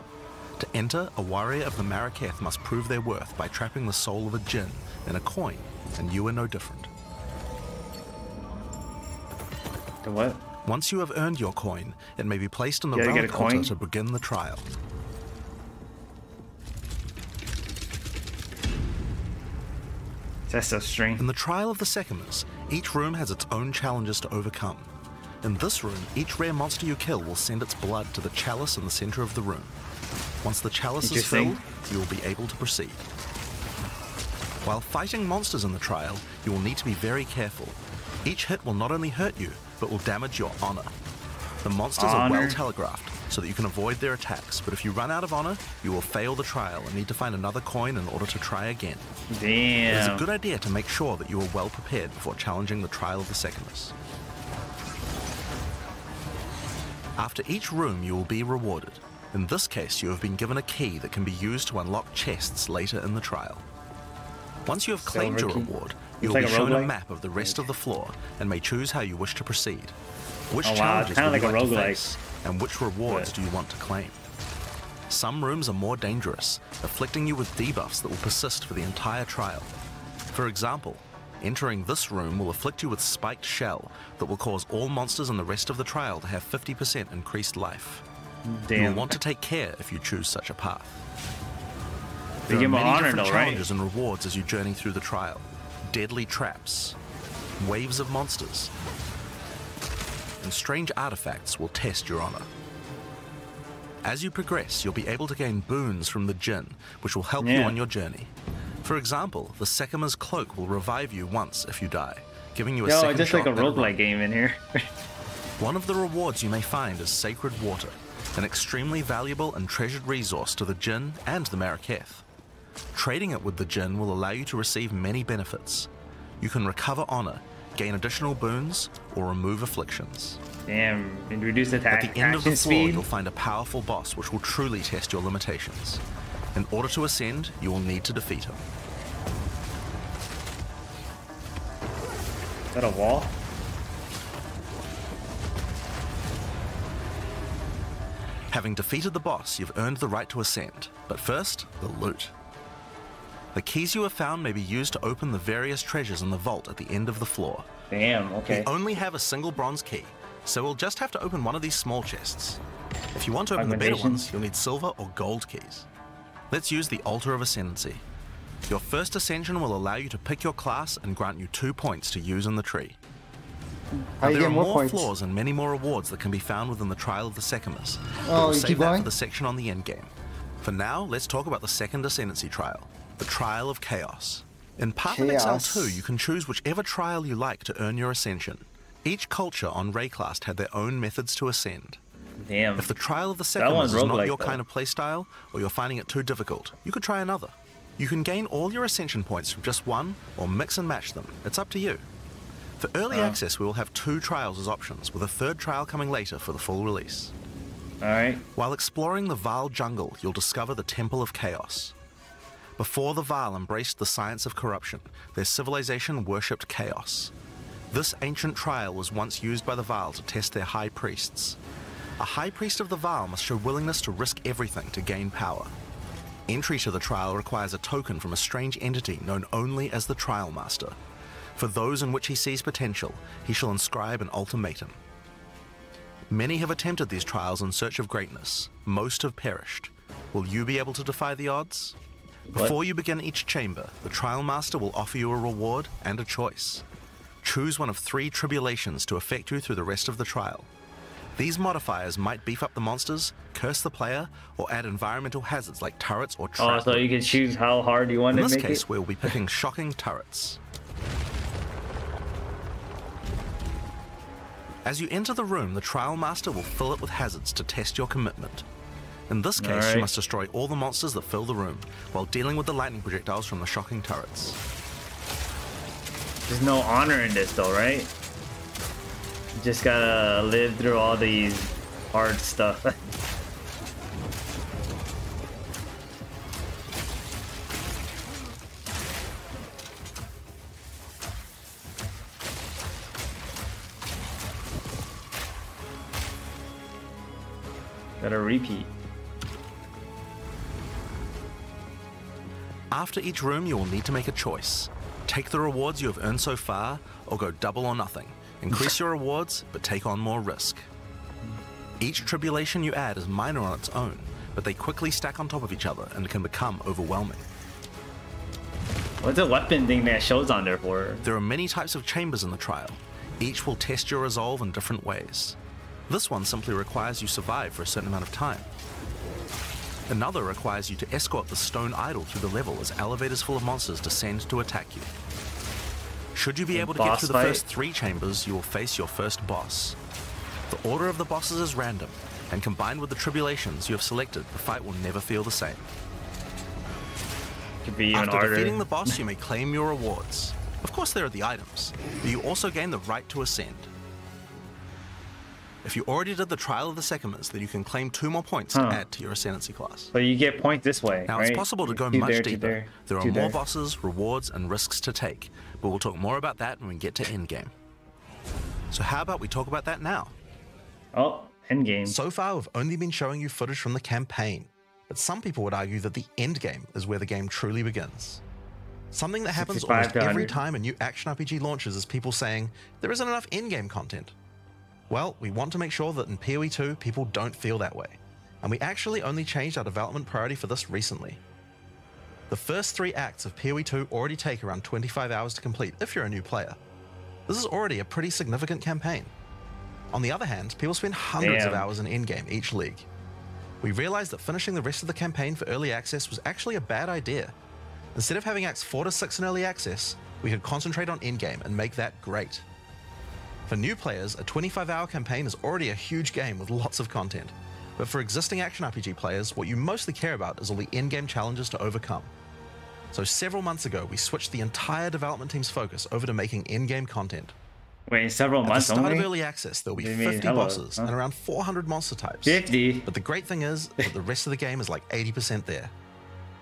To enter, a warrior of the Maraketh must prove their worth by trapping the soul of a djinn in a coin, and you are no different. The what? Once you have earned your coin, it may be placed on the gotta relic altar to begin the trial. That's so strange. In the trial of the Sekhemas, each room has its own challenges to overcome. In this room, each rare monster you kill will send its blood to the chalice in the center of the room. Once the chalice is filled, you will be able to proceed. While fighting monsters in the trial, you will need to be very careful. Each hit will not only hurt you, but will damage your honor. The monsters are well telegraphed, so that you can avoid their attacks, but if you run out of honor, you will fail the trial and need to find another coin in order to try again. Damn. It is a good idea to make sure that you are well prepared before challenging the trial of the Sekhemas. After each room, you will be rewarded. In this case, you have been given a key that can be used to unlock chests later in the trial. Once you have claimed your key? reward, you It's will like be a shown a map of the rest of the floor and may choose how you wish to proceed. Which Oh, wow, challenges kinda you like to face, and which rewards do you want to claim? Some rooms are more dangerous, afflicting you with debuffs that will persist for the entire trial. For example, entering this room will afflict you with Spiked Shell that will cause all monsters in the rest of the trial to have 50% increased life. You will want to take care if you choose such a path. There are many honor different though, right? challenges and rewards as you journey through the trial. Deadly traps, waves of monsters, and strange artifacts will test your honor. As you progress, you'll be able to gain boons from the Jinn, which will help you on your journey. For example, the Sekhema's cloak will revive you once if you die, giving you a Yo, second just like a roguelike game in here. One of the rewards you may find is Sacred Water, an extremely valuable and treasured resource to the Jinn and the Maraketh. Trading it with the Jinn will allow you to receive many benefits. You can recover honor, gain additional boons, or remove afflictions. Damn, and reduce attack At the end of the floor, speed. you'll find a powerful boss which will truly test your limitations. In order to ascend, you will need to defeat him. that a wall? Having defeated the boss, you've earned the right to ascend. But first, the loot. The keys you have found may be used to open the various treasures in the vault at the end of the floor. Damn, okay. We only have a single bronze key, so we'll just have to open one of these small chests. If you want to open the better ones, you'll need silver or gold keys. Let's use the Altar of Ascendancy. Your first ascension will allow you to pick your class and grant you two points to use in the tree. How Now, you there are more more floors and many more rewards that can be found within the Trial of the Sekhemas. but Oh, we'll you save keep that going? for the section on the endgame. For now, let's talk about the second Ascendancy trial, the Trial of Chaos. In Path of Exile 2, you can choose whichever trial you like to earn your ascension. Each culture on Wraeclast had their own methods to ascend. Damn. If the Trial of the Second is not roguelike, your though. kind of playstyle, or you're finding it too difficult, you could try another. You can gain all your ascension points from just one, or mix and match them. It's up to you. For early Uh. access, we will have two trials as options, with a third trial coming later for the full release. Alright. While exploring the Vaal jungle, you'll discover the Temple of Chaos. Before the Vaal embraced the science of corruption, their civilization worshipped chaos. This ancient trial was once used by the Vaal to test their high priests. A high priest of the Vaal must show willingness to risk everything to gain power. Entry to the trial requires a token from a strange entity known only as the Trial Master. For those in which he sees potential, he shall inscribe an ultimatum. Many have attempted these trials in search of greatness. Most have perished. Will you be able to defy the odds? Before you begin each chamber, the trial master will offer you a reward and a choice. Choose one of three tribulations to affect you through the rest of the trial. These modifiers might beef up the monsters, curse the player, or add environmental hazards like turrets or Oh, traps. so you can choose how hard you want In to make case, it? In this case, we'll be picking shocking turrets. As you enter the room, the trial master will fill it with hazards to test your commitment. In this case, Alright. you must destroy all the monsters that fill the room while dealing with the lightning projectiles from the shocking turrets. There's no honor in this though, right? You just gotta live through all these hard stuff. gotta repeat. After each room, you will need to make a choice. Take the rewards you have earned so far, or go double or nothing. Increase your rewards, but take on more risk. Each tribulation you add is minor on its own, but they quickly stack on top of each other and can become overwhelming. What's the weapon thing that shows on there for? There are many types of chambers in the trial. Each will test your resolve in different ways. This one simply requires you survive for a certain amount of time. Another requires you to escort the stone idol through the level as elevators full of monsters descend to attack you. Should you be able to get through the fight? first three chambers, you will face your first boss. The order of the bosses is random, and combined with the tribulations you have selected, the fight will never feel the same. Could be even After harder. defeating the boss, you may claim your rewards. Of course, there are the items, but you also gain the right to ascend. If you already did the Trial of the Sekhemas, then you can claim two more points Huh. to add to your ascendancy class. But you get points this way. Now, right? it's possible to go much there, deeper. there, There, are more there. bosses, rewards, and risks to take, but we'll talk more about that when we get to endgame. So, how about we talk about that now? Oh, endgame. So far, we've only been showing you footage from the campaign, but some people would argue that the end game is where the game truly begins. Something that happens almost every time a new action RPG launches is people saying, there isn't enough in game content. Well, we want to make sure that in PoE 2, people don't feel that way, and we actually only changed our development priority for this recently. The first three acts of PoE 2 already take around 25 hours to complete if you're a new player. This is already a pretty significant campaign. On the other hand, people spend hundreds of hours in in-game each league. We realized that finishing the rest of the campaign for early access was actually a bad idea. Instead of having acts 4 to 6 in early access, we could concentrate on in-game and make that great. For new players, a 25 hour campaign is already a huge game with lots of content. But for existing action RPG players, what you mostly care about is all the in game challenges to overcome. So several months ago, we switched the entire development team's focus over to making in game content. Wait, several At the months start only? of early access, there'll be They made 50 hella, bosses huh? and around 400 monster types. 50? But the great thing is that the rest of the game is like 80% there.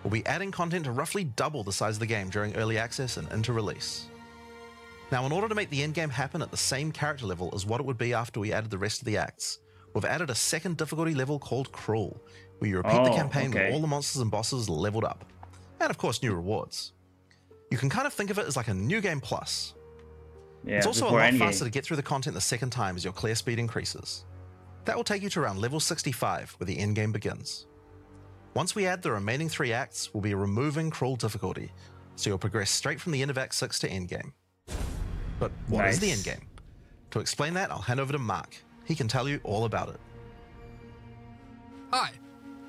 We'll be adding content to roughly double the size of the game during early access and into release. Now, in order to make the endgame happen at the same character level as what it would be after we added the rest of the acts, we've added a second difficulty level called Cruel, where you repeat the Oh, campaign okay. with all the monsters and bosses leveled up. And of course, new rewards. You can kind of think of it as like a new game plus. Yeah, it's also a lot faster to get through the content the second time as your clear speed increases. That will take you to around level 65, where the endgame begins. Once we add the remaining three acts, we'll be removing Cruel difficulty, so you'll progress straight from the end of Act 6 to endgame. But what is the Nice. endgame? To explain that, I'll hand over to Mark. He can tell you all about it. Hi,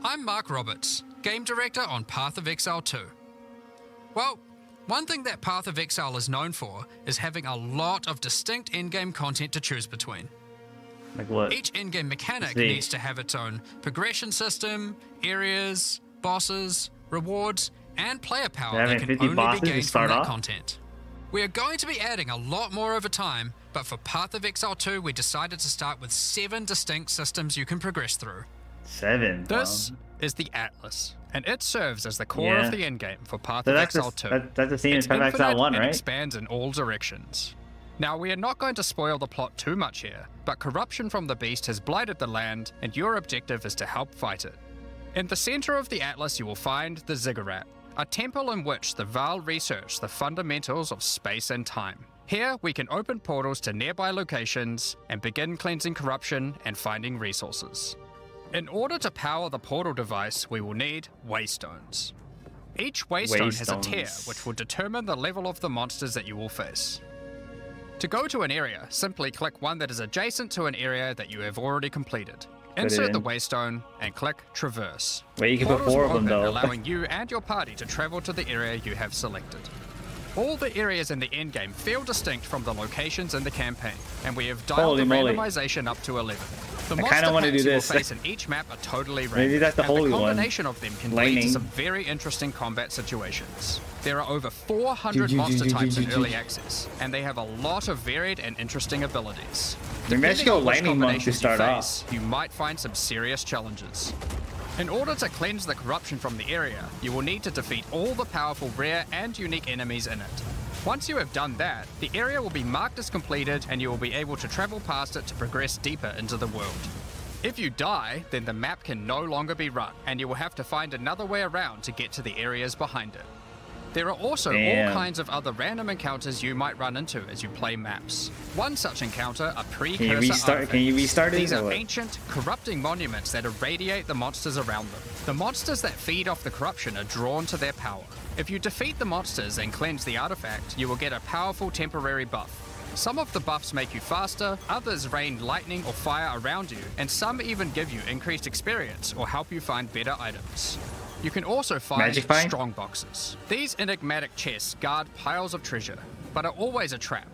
I'm Mark Roberts, Game Director on Path of Exile 2. Well, one thing that Path of Exile is known for is having a lot of distinct endgame content to choose between. Like what? Each endgame mechanic See. needs to have its own progression system, areas, bosses, rewards, and player power that can only bosses be gained from that off? content. We are going to be adding a lot more over time, but for Path of Exile 2, we decided to start with seven distinct systems you can progress through. Seven. This wow. is the Atlas, and it serves as the core Yeah. of the endgame for Path So of that's Exile the, 2. that, that's the same as Path of Exile infinite 1, and right? expands in all directions. Now, we are not going to spoil the plot too much here, but corruption from the beast has blighted the land, and your objective is to help fight it. In the center of the Atlas, you will find the Ziggurat, a temple in which the Vaal research the fundamentals of space and time. Here, we can open portals to nearby locations and begin cleansing corruption and finding resources. In order to power the portal device, we will need waystones. Each waystone has a tier, which will determine the level of the monsters that you will face. To go to an area, simply click one that is adjacent to an area that you have already completed. Insert the in. waystone and click Traverse. Wait, you can put four of them, open, though. allowing you and your party to travel to the area you have selected. All the areas in the endgame feel distinct from the locations in the campaign, and we have dialed Holy the moly. randomization up to 11. The I kinda monster wanna do you will this. face in each map are totally random, Maybe that's the and holy the one. combination of them can lead to some very interesting combat situations. There are over 400 monster types in early access, and they have a lot of varied and interesting abilities. Maybe I should Depending go on which lightning monk to combinations you start off. You might find some serious challenges. In order to cleanse the corruption from the area, you will need to defeat all the powerful rare and unique enemies in it. Once you have done that, the area will be marked as completed and you will be able to travel past it to progress deeper into the world. If you die, then the map can no longer be run, and you will have to find another way around to get to the areas behind it. There are also Damn. all kinds of other random encounters you might run into as you play maps. One such encounter are precursor can restart- can you restart it, These are ancient, corrupting monuments that irradiate the monsters around them. The monsters that feed off the corruption are drawn to their power. If you defeat the monsters and cleanse the artifact, you will get a powerful temporary buff. Some of the buffs make you faster, others rain lightning or fire around you, and some even give you increased experience or help you find better items. You can also find Magic find? strong boxes. These enigmatic chests guard piles of treasure, but are always a trap.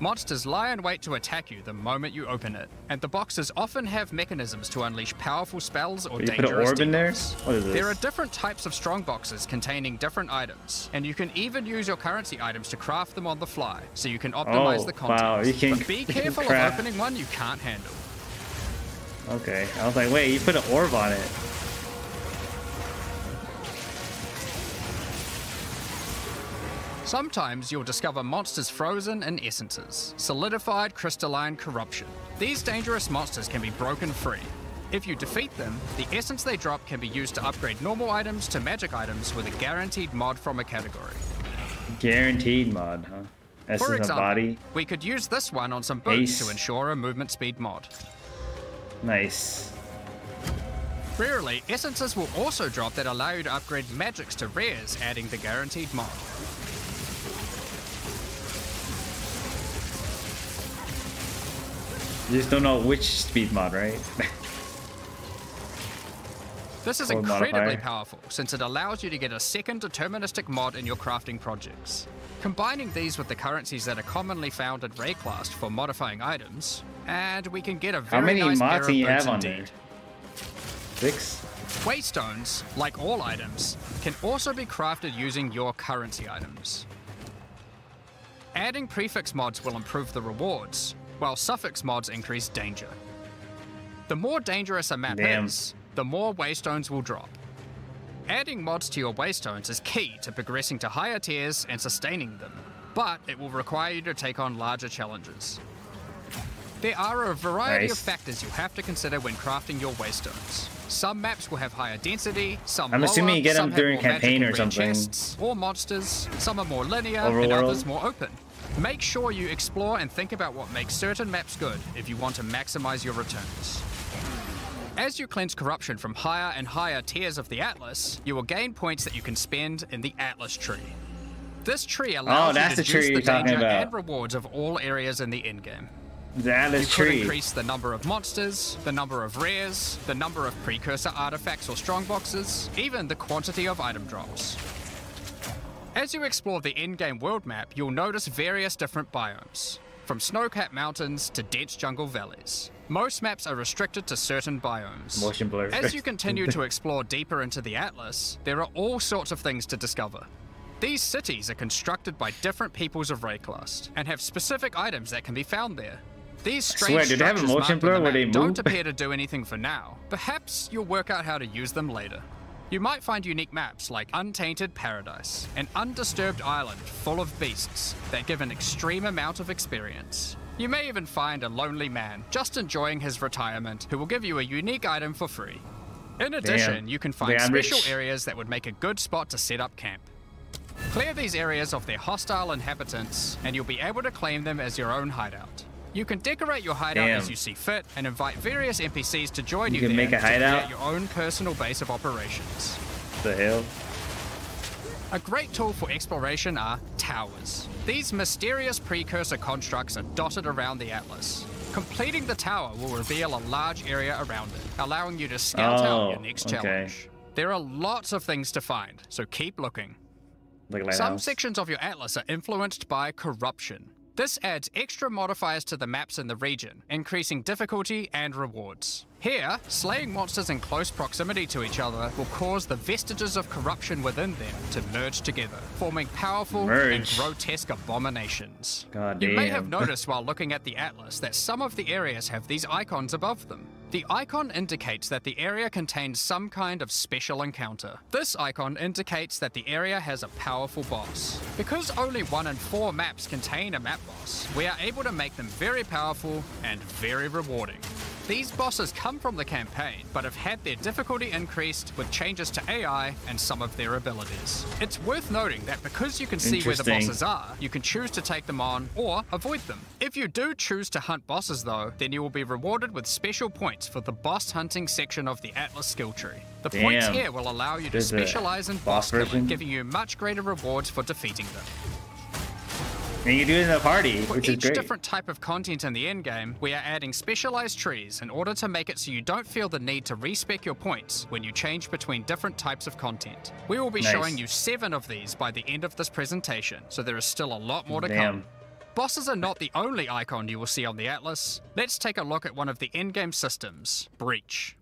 Monsters lie in wait to attack you the moment you open it, and the boxes often have mechanisms to unleash powerful spells or You put an dangerous orb in there? debuffs. What is There are different types of strong boxes containing different items, and you can even use your currency items to craft them on the fly, so you can optimize Oh, the contents. wow, you can- but be you careful of opening one you can't handle. Okay. I was like, wait, you put an orb on it. Sometimes you'll discover monsters frozen in essences, solidified crystalline corruption. These dangerous monsters can be broken free. If you defeat them, the essence they drop can be used to upgrade normal items to magic items with a guaranteed mod from a category. Guaranteed mod, huh? Essence For of example, body. we could use this one on some boots Ace. to ensure a movement speed mod. Nice. Rarely, essences will also drop that allow you to upgrade magics to rares, adding the guaranteed mod. You just don't know which speed mod, right? This is Or incredibly modifier. powerful since it allows you to get a second deterministic mod in your crafting projects. Combining these with the currencies that are commonly found in Wraeclast for modifying items, and we can get a very How many nice mods of do you have on indeed. there? Six? Waystones, like all items, can also be crafted using your currency items. Adding prefix mods will improve the rewards, while suffix mods increase danger. The more dangerous a map Damn. is, the more waystones will drop. Adding mods to your waystones is key to progressing to higher tiers and sustaining them. but it will require you to take on larger challenges. There are a variety Nice. of factors you'll have to consider when crafting your waystones. Some maps will have higher density, some I'm lower, assuming you get them during campaign or something. chests, or monsters, some are more linear and others more open. Make sure you explore and think about what makes certain maps good if you want to maximize your returns. As you cleanse corruption from higher and higher tiers of the Atlas, you will gain points that you can spend in the Atlas tree. This tree allows Oh, you to juice you're the danger about. and rewards of all areas in the endgame. The You Atlas could tree. increase the number of monsters, the number of rares, the number of precursor artifacts or strongboxes, even the quantity of item drops. As you explore the in-game world map, you'll notice various different biomes, from snow-capped mountains to dense jungle valleys. Most maps are restricted to certain biomes. Motion blur. As you continue to explore deeper into the Atlas, there are all sorts of things to discover. These cities are constructed by different peoples of Wraeclast and have specific items that can be found there. These strange Swear, do they have a structures motion marked on blur the where map they don't appear to do anything for now. Perhaps you'll work out how to use them later. You might find unique maps like Untainted Paradise, an undisturbed island full of beasts that give an extreme amount of experience. You may even find a lonely man just enjoying his retirement who will give you a unique item for free. In addition, you can find Damn special rich. areas that would make a good spot to set up camp. Clear these areas of their hostile inhabitants, and you'll be able to claim them as your own hideout. You can decorate your hideout Damn. as you see fit and invite various NPCs to join You you, can there make a hideout? your own personal base of operations. the hell? A great tool for exploration are towers. These mysterious precursor constructs are dotted around the Atlas. Completing the tower will reveal a large area around it, allowing you to scout Oh, out your oh, next okay. challenge. There are lots of things to find, so keep looking. Like Some sections of your atlas are influenced by corruption. This adds extra modifiers to the maps in the region, increasing difficulty and rewards. Here, slaying monsters in close proximity to each other will cause the vestiges of corruption within them to merge together, forming powerful and grotesque abominations. God you may have noticed while looking at the atlas that some of the areas have these icons above them. The icon indicates that the area contains some kind of special encounter. This icon indicates that the area has a powerful boss. Because only one in four maps contain a map boss, we are able to make them very powerful and very rewarding. These bosses come from the campaign, but have had their difficulty increased with changes to AI and some of their abilities. It's worth noting that because you can see where the bosses are, you can choose to take them on or avoid them. If you do choose to hunt bosses though, then you will be rewarded with special points for the boss hunting section of the Atlas skill tree. The points here will allow you to There's specialize in boss boss killing, giving you much greater rewards for defeating them. And you do it in a party, For which is each different type of content in the endgame, we are adding specialized trees in order to make it so you don't feel the need to respec your points when you change between different types of content. We will be Nice. showing you seven of these by the end of this presentation, so there is still a lot more to Damn. come. Bosses are not the only icon you will see on the Atlas. Let's take a look at one of the endgame systems, Breach.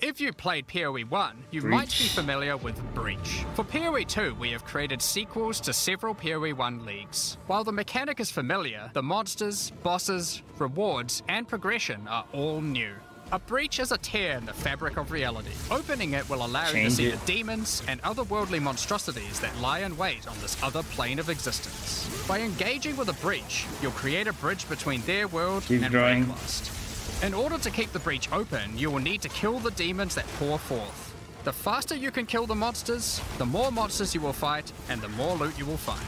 If you played PoE 1, you might be familiar with Breach. For PoE 2, we have created sequels to several PoE 1 leagues. While the mechanic is familiar, the monsters, bosses, rewards, and progression are all new. A breach is a tear in the fabric of reality. Opening it will allow you to see it. the demons and otherworldly monstrosities that lie in wait on this other plane of existence. By engaging with a breach, you'll create a bridge between their world Keep and growing. Wraeclast. In order to keep the breach open, you will need to kill the demons that pour forth. The faster you can kill the monsters, the more monsters you will fight, and the more loot you will find.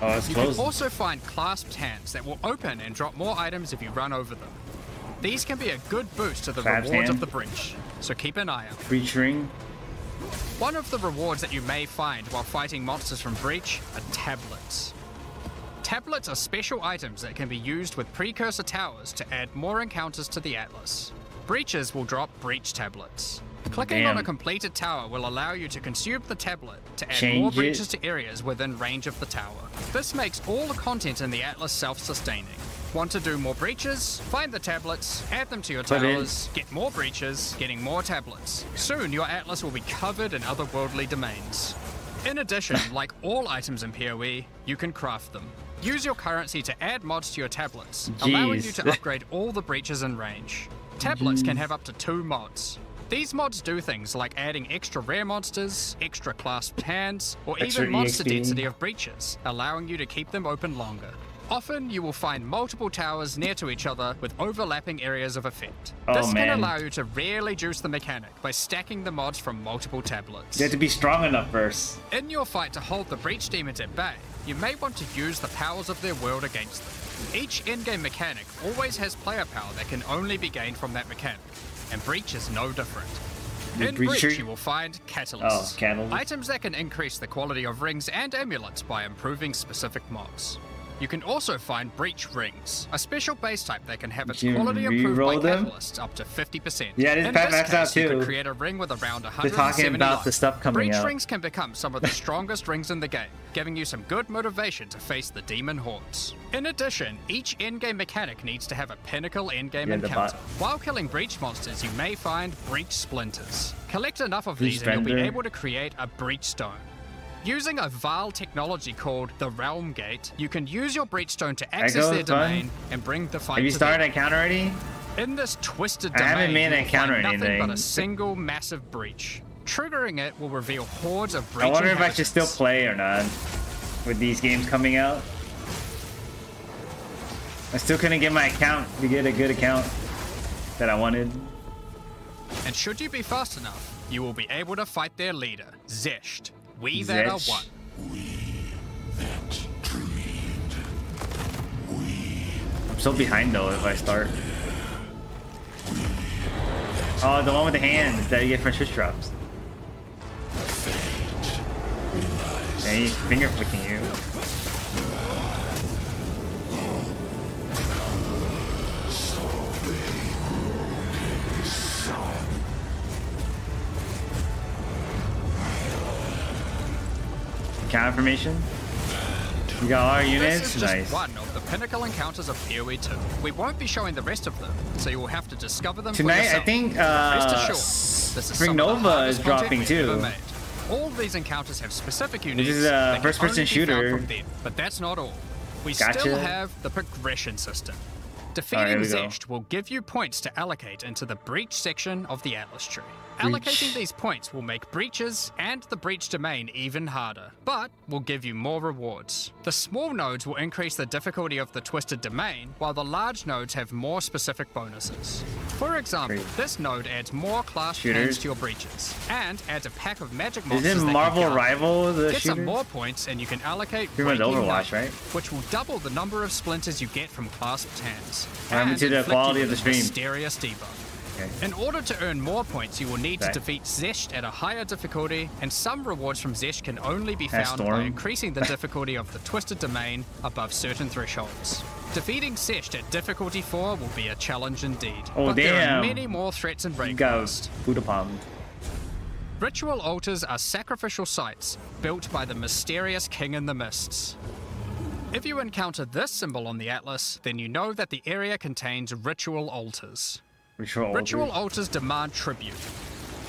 Oh, You closed. can also find clasped hands that will open and drop more items if you run over them. These can be a good boost to the Clasped rewards hand? of the breach, so keep an eye out. Breach ring. One of the rewards that you may find while fighting monsters from Breach are tablets. Tablets are special items that can be used with precursor towers to add more encounters to the Atlas. Breaches will drop breach tablets. Clicking on a completed tower will allow you to consume the tablet to add Change more it. breaches to areas within range of the tower. This makes all the content in the Atlas self-sustaining. Want to do more breaches? Find the tablets, add them to your Put in. towers, get more breaches, getting more tablets. Soon your Atlas will be covered in otherworldly domains. In addition, like all items in PoE, you can craft them. Use your currency to add mods to your tablets, allowing you to upgrade all the breaches in range. Tablets can have up to two mods. These mods do things like adding extra rare monsters, extra clasped hands, or Extra even monster EXP. density of breaches, allowing you to keep them open longer. Often, you will find multiple towers near to each other with overlapping areas of effect. Oh, this man. can allow you to really juice the mechanic by stacking the mods from multiple tablets. You have to be strong enough first. In your fight to hold the Breach Demons at bay, you may want to use the powers of their world against them. Each in-game mechanic always has player power that can only be gained from that mechanic, and Breach is no different. In? Breach, you will find catalysts. Oh, catalysts. Items that can increase the quality of rings and amulets by improving specific mods. You can also find Breach Rings, a special base type that can have its You can quality improved by them? catalysts up to 50%. Yeah, this pack maxed out case, you too. could create a ring with around They're 170 talking about life. the stuff coming Breach out. rings can become some of the strongest rings in the game, giving you some good motivation to face the demon hordes. In addition, each in-game mechanic needs to have a pinnacle in-game Yeah, encounter. While killing breach monsters, you may find breach splinters. Collect enough of Breach these and you'll be able to create a breach stone. Using a vile technology called the Realm Gate, you can use your breach stone to access Echo their is fun. domain and bring the fight Have you to started an account already? In this twisted I domain, haven't made an account find nothing but a single massive breach. Triggering it will reveal hordes of I wonder if I should still play or not with these games coming out. I still couldn't get my account to get a good account that I wanted. And should you be fast enough, you will be able to fight their leader, Zesht. We that are Zesht. one. I'm so behind though if I start. Oh, the one with the hands that you get from Swiss drops. Yeah, he's finger flicking you. Count information. You got all our This units? is just Nice. one of the pinnacle encounters of PoE 2. We won't be showing the rest of them, so you will have to discover them Tonight, I think, uh, is Spring some of the Nova is dropping too. All these encounters have specific units. This is a first-person only be found shooter. from them, but that's not all. We Gotcha. still have the progression system. Defeating go. Zesht will give you points to allocate into the breach section of the Atlas tree. Allocating these points will make breaches and the breach domain even harder, but will give you more rewards. The small nodes will increase the difficulty of the twisted domain, while the large nodes have more specific bonuses. For example, Great. this node adds more class Shooters. hands to your breaches, and adds a pack of magic Is monsters it that can Marvel guard. Rival the Get some shooter? more points and you can allocate Pretty much Overwatch, Night, right? which will double the number of splinters you get from clasped hands. What happened and to the quality of the stream? Mysterious debuff. Okay. In order to earn more points, you will need Okay. to defeat Zesht at a higher difficulty, and some rewards from Zesht can only be found by increasing the difficulty of the Twisted Domain above certain thresholds. Defeating Zesht at difficulty 4 will be a challenge indeed. Oh, but there are many more threats got Breakfast. Buddha Palm. Ritual altars are sacrificial sites built by the mysterious King in the Mists. If you encounter this symbol on the Atlas, then you know that the area contains ritual altars. Ritual. Ritual altars. demand tribute.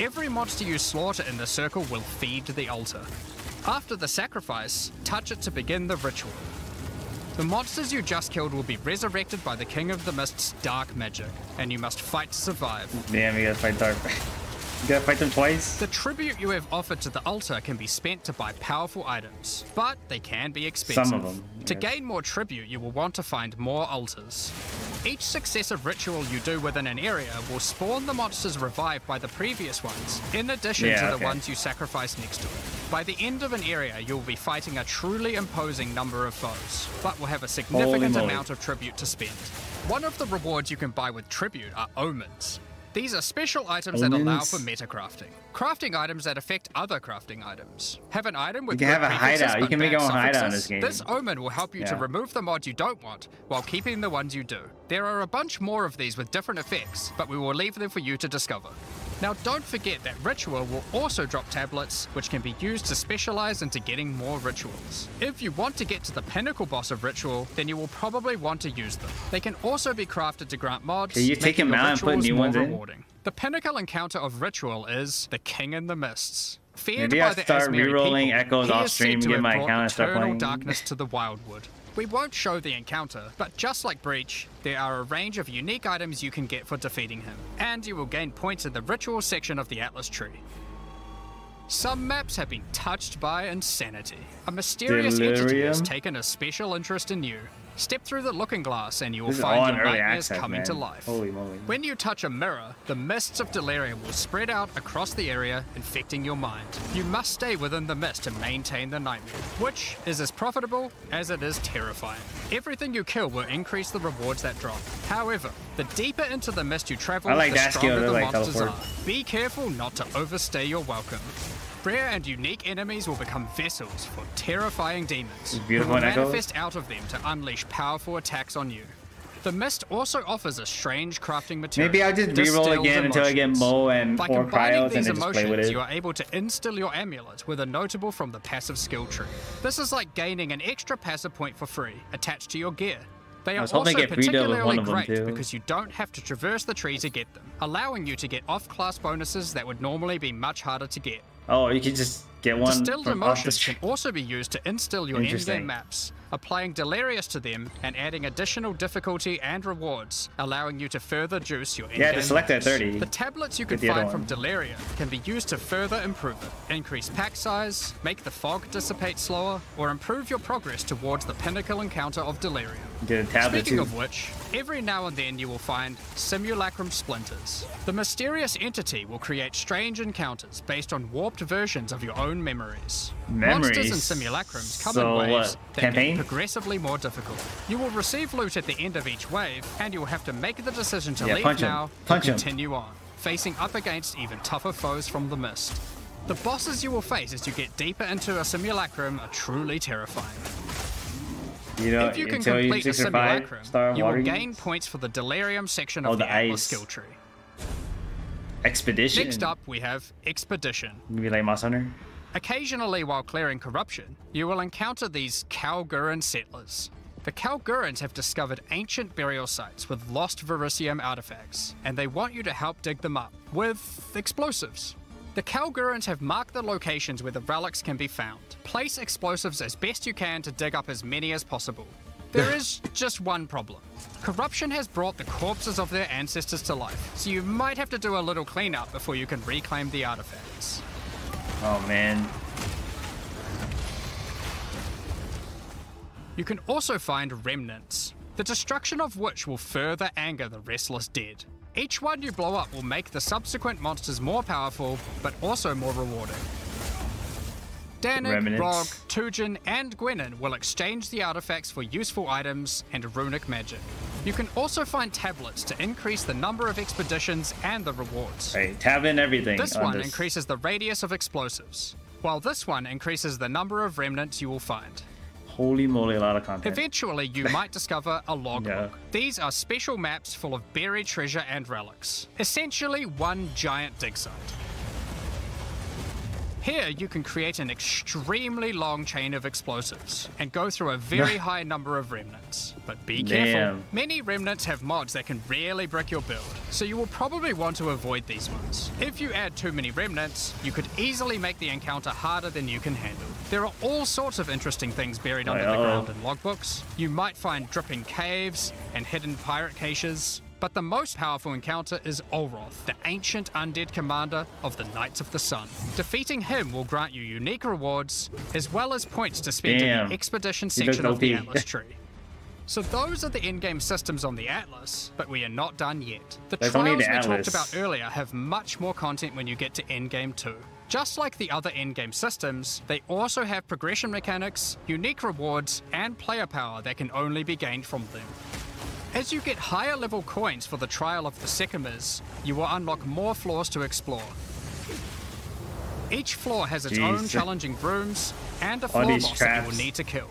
Every monster you slaughter in the circle will feed the altar. After the sacrifice, touch it to begin the ritual. The monsters you just killed will be resurrected by the King of the Mist's dark magic, and you must fight to survive. Damn, you gotta fight Dark. you gotta fight them twice. The tribute you have offered to the altar can be spent to buy powerful items, but they can be expensive. Some of them, To gain more tribute, you will want to find more altars. Each successive ritual you do within an area will spawn the monsters revived by the previous ones, in addition Yeah, to the okay. ones you sacrifice next to it. By the end of an area, you'll be fighting a truly imposing number of foes, but will have a significant amount of tribute to spend. One of the rewards you can buy with tribute are omens. These are special items that allow for meta crafting. Crafting items that affect other crafting items. Have an item with You can have a hideout. You can make your own hideout in this game. This omen will help you to remove the mods you don't want while keeping the ones you do. There are a bunch more of these with different effects, but we will leave them for you to discover. Now don't forget that Ritual will also drop tablets, which can be used to specialize into getting more rituals. If you want to get to the pinnacle boss of Ritual, then you will probably want to use them. They can also be crafted to grant mods, Okay, you take them out and put new ones in? rewarding. The pinnacle encounter of Ritual is the King in the Mists. Feared Maybe by I the start Asmeri rerolling people, Echoes off stream, get my account and start playing. darkness to the Wildwood. We won't show the encounter, but just like Breach, there are a range of unique items you can get for defeating him, and you will gain points in the ritual section of the Atlas tree. Some maps have been touched by insanity. A mysterious entity has taken a special interest in you. Step through the looking glass and you will find your nightmares access, coming man. to life. Holy moly. When you touch a mirror, the mists of delirium will spread out across the area, infecting your mind. You must stay within the mist to maintain the nightmare, which is as profitable as it is terrifying. Everything you kill will increase the rewards that drop. However, the deeper into the mist you travel, like the skill, stronger the like monsters teleport. are. Be careful not to overstay your welcome. Rare and unique enemies will become vessels for terrifying demons. beautiful will and echoes. manifest out of them to unleash powerful attacks on you. The mist also offers a strange crafting material. Maybe I'll just reroll again until I get emotions. Mo and By or combining cryos and then just play with emotions, it. you are able to instill your amulet with a notable from the passive skill tree. This is like gaining an extra passive point for free attached to your gear. They are also to get free deal with particularly one of great because you don't have to traverse the tree to get them, allowing you to get off-class bonuses that would normally be much harder to get. Oh, you can just get one Distilled emotions can also be used to instill your in-game maps, applying Delirious to them and adding additional difficulty and rewards, allowing you to further juice your Yeah, to select at maps. 30. The tablets you can Get the other find from one. Deliria can be used to further improve it, increase pack size, make the fog dissipate slower, or improve your progress towards the pinnacle encounter of Delirium. Get a tablet Speaking too. of which, every now and then you will find simulacrum splinters. The mysterious entity will create strange encounters based on warped versions of your own memories. Monsters and Memories? simulacrums come So in waves what, that campaign? get progressively more difficult. You will receive loot at the end of each wave, and you will have to make the decision to Yeah, leave now 'em. continue on, facing up against even tougher foes from the mist. The bosses you will face as you get deeper into a simulacrum are truly terrifying. You know, If you can complete the 65 simulacrum, you will gain points for the delirium section Oh, of the, the Atlas skill tree. Expedition. Next up, we have Expedition. Maybe like Moss Hunter. Occasionally, while clearing corruption, you will encounter these Kalguran settlers. The Kalgurans have discovered ancient burial sites with lost Verisium artifacts, and they want you to help dig them up with explosives. The Kalgurans have marked the locations where the relics can be found. Place explosives as best you can to dig up as many as possible. There is just one problem. Corruption has brought the corpses of their ancestors to life, so you might have to do a little cleanup before you can reclaim the artifacts. Oh man. You can also find remnants, the destruction of which will further anger the restless dead. Each one you blow up will make the subsequent monsters more powerful, but also more rewarding. Dannig, Remnants. Rog, Tujen, and Gwennen will exchange the artifacts for useful items and runic magic. You can also find tablets to increase the number of expeditions and the rewards. Hey, tab in everything. This on one this. increases the radius of explosives, while this one increases the number of remnants you will find. Holy moly, a lot of content. Eventually, you might discover a logbook. Yeah. These are special maps full of buried treasure and relics. Essentially, one giant dig site. Here, you can create an extremely long chain of explosives and go through a very high number of remnants. But be careful. Damn. Many remnants have mods that can really brick your build, so you will probably want to avoid these ones. If you add too many remnants, you could easily make the encounter harder than you can handle. There are all sorts of interesting things buried under the ground in logbooks. You might find dripping caves and hidden pirate caches. But the most powerful encounter is Olroth, the ancient undead commander of the Knights of the Sun. Defeating him will grant you unique rewards, as well as points to spend in the expedition section of the Atlas tree. So those are the in-game systems on the Atlas, but we are not done yet. The There's trials the we Atlas. talked about earlier have much more content when you get to endgame 2. Just like the other endgame systems, they also have progression mechanics, unique rewards, and player power that can only be gained from them. As you get higher level coins for the Trial of the Sekhemas, you will unlock more floors to explore. Each floor has its own challenging rooms and a floor boss that you will need to kill.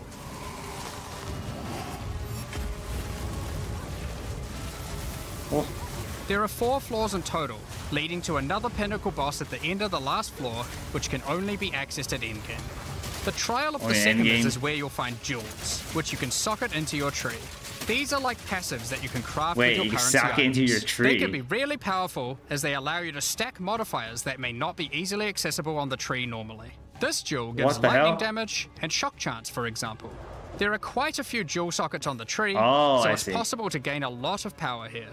Oh, There are four floors in total, leading to another pinnacle boss at the end of the last floor, which can only be accessed at endgame. The Trial of Oh, the Sekhemas is where you'll find jewels, which you can socket into your tree. These are like passives that you can craft Wait, with your you can currency sock it into your tree? They can be really powerful as they allow you to stack modifiers that may not be easily accessible on the tree normally. This jewel gives What the lightning hell? damage and shock chance, for example. There are quite a few jewel sockets on the tree, Oh, so I it's see. possible to gain a lot of power here.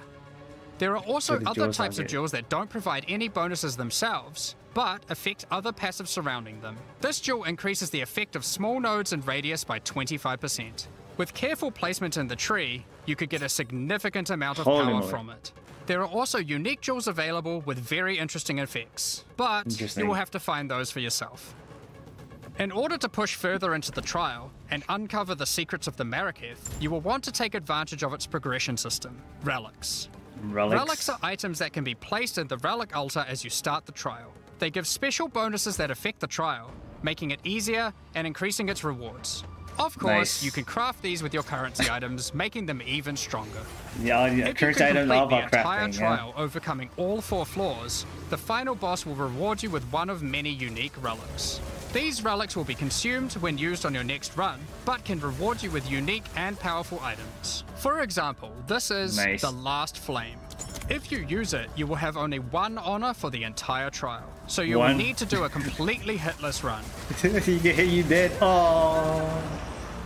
There are also So the other dual types of jewels that don't provide any bonuses themselves, but affect other passives surrounding them. This jewel increases the effect of small nodes and radius by 25%. With careful placement in the tree, you could get a significant amount of Holy power moly. from it. There are also unique jewels available with very interesting effects, but you will have to find those for yourself. In order to push further into the trial and uncover the secrets of the Maraketh, you will want to take advantage of its progression system, relics. Relics. Relics are items that can be placed in the relic altar as you start the trial. They give special bonuses that affect the trial, making it easier and increasing its rewards. Of course, Nice. you can craft these with your currency items, making them even stronger. Yeah, yeah currency complete the about entire crafting. Yeah. trial, overcoming all four floors, the final boss will reward you with one of many unique relics. These relics will be consumed when used on your next run, but can reward you with unique and powerful items. For example, this is Nice. the Last Flame. If you use it, you will have only one honor for the entire trial, so you will need to do a completely hitless run. you, you did. Oh.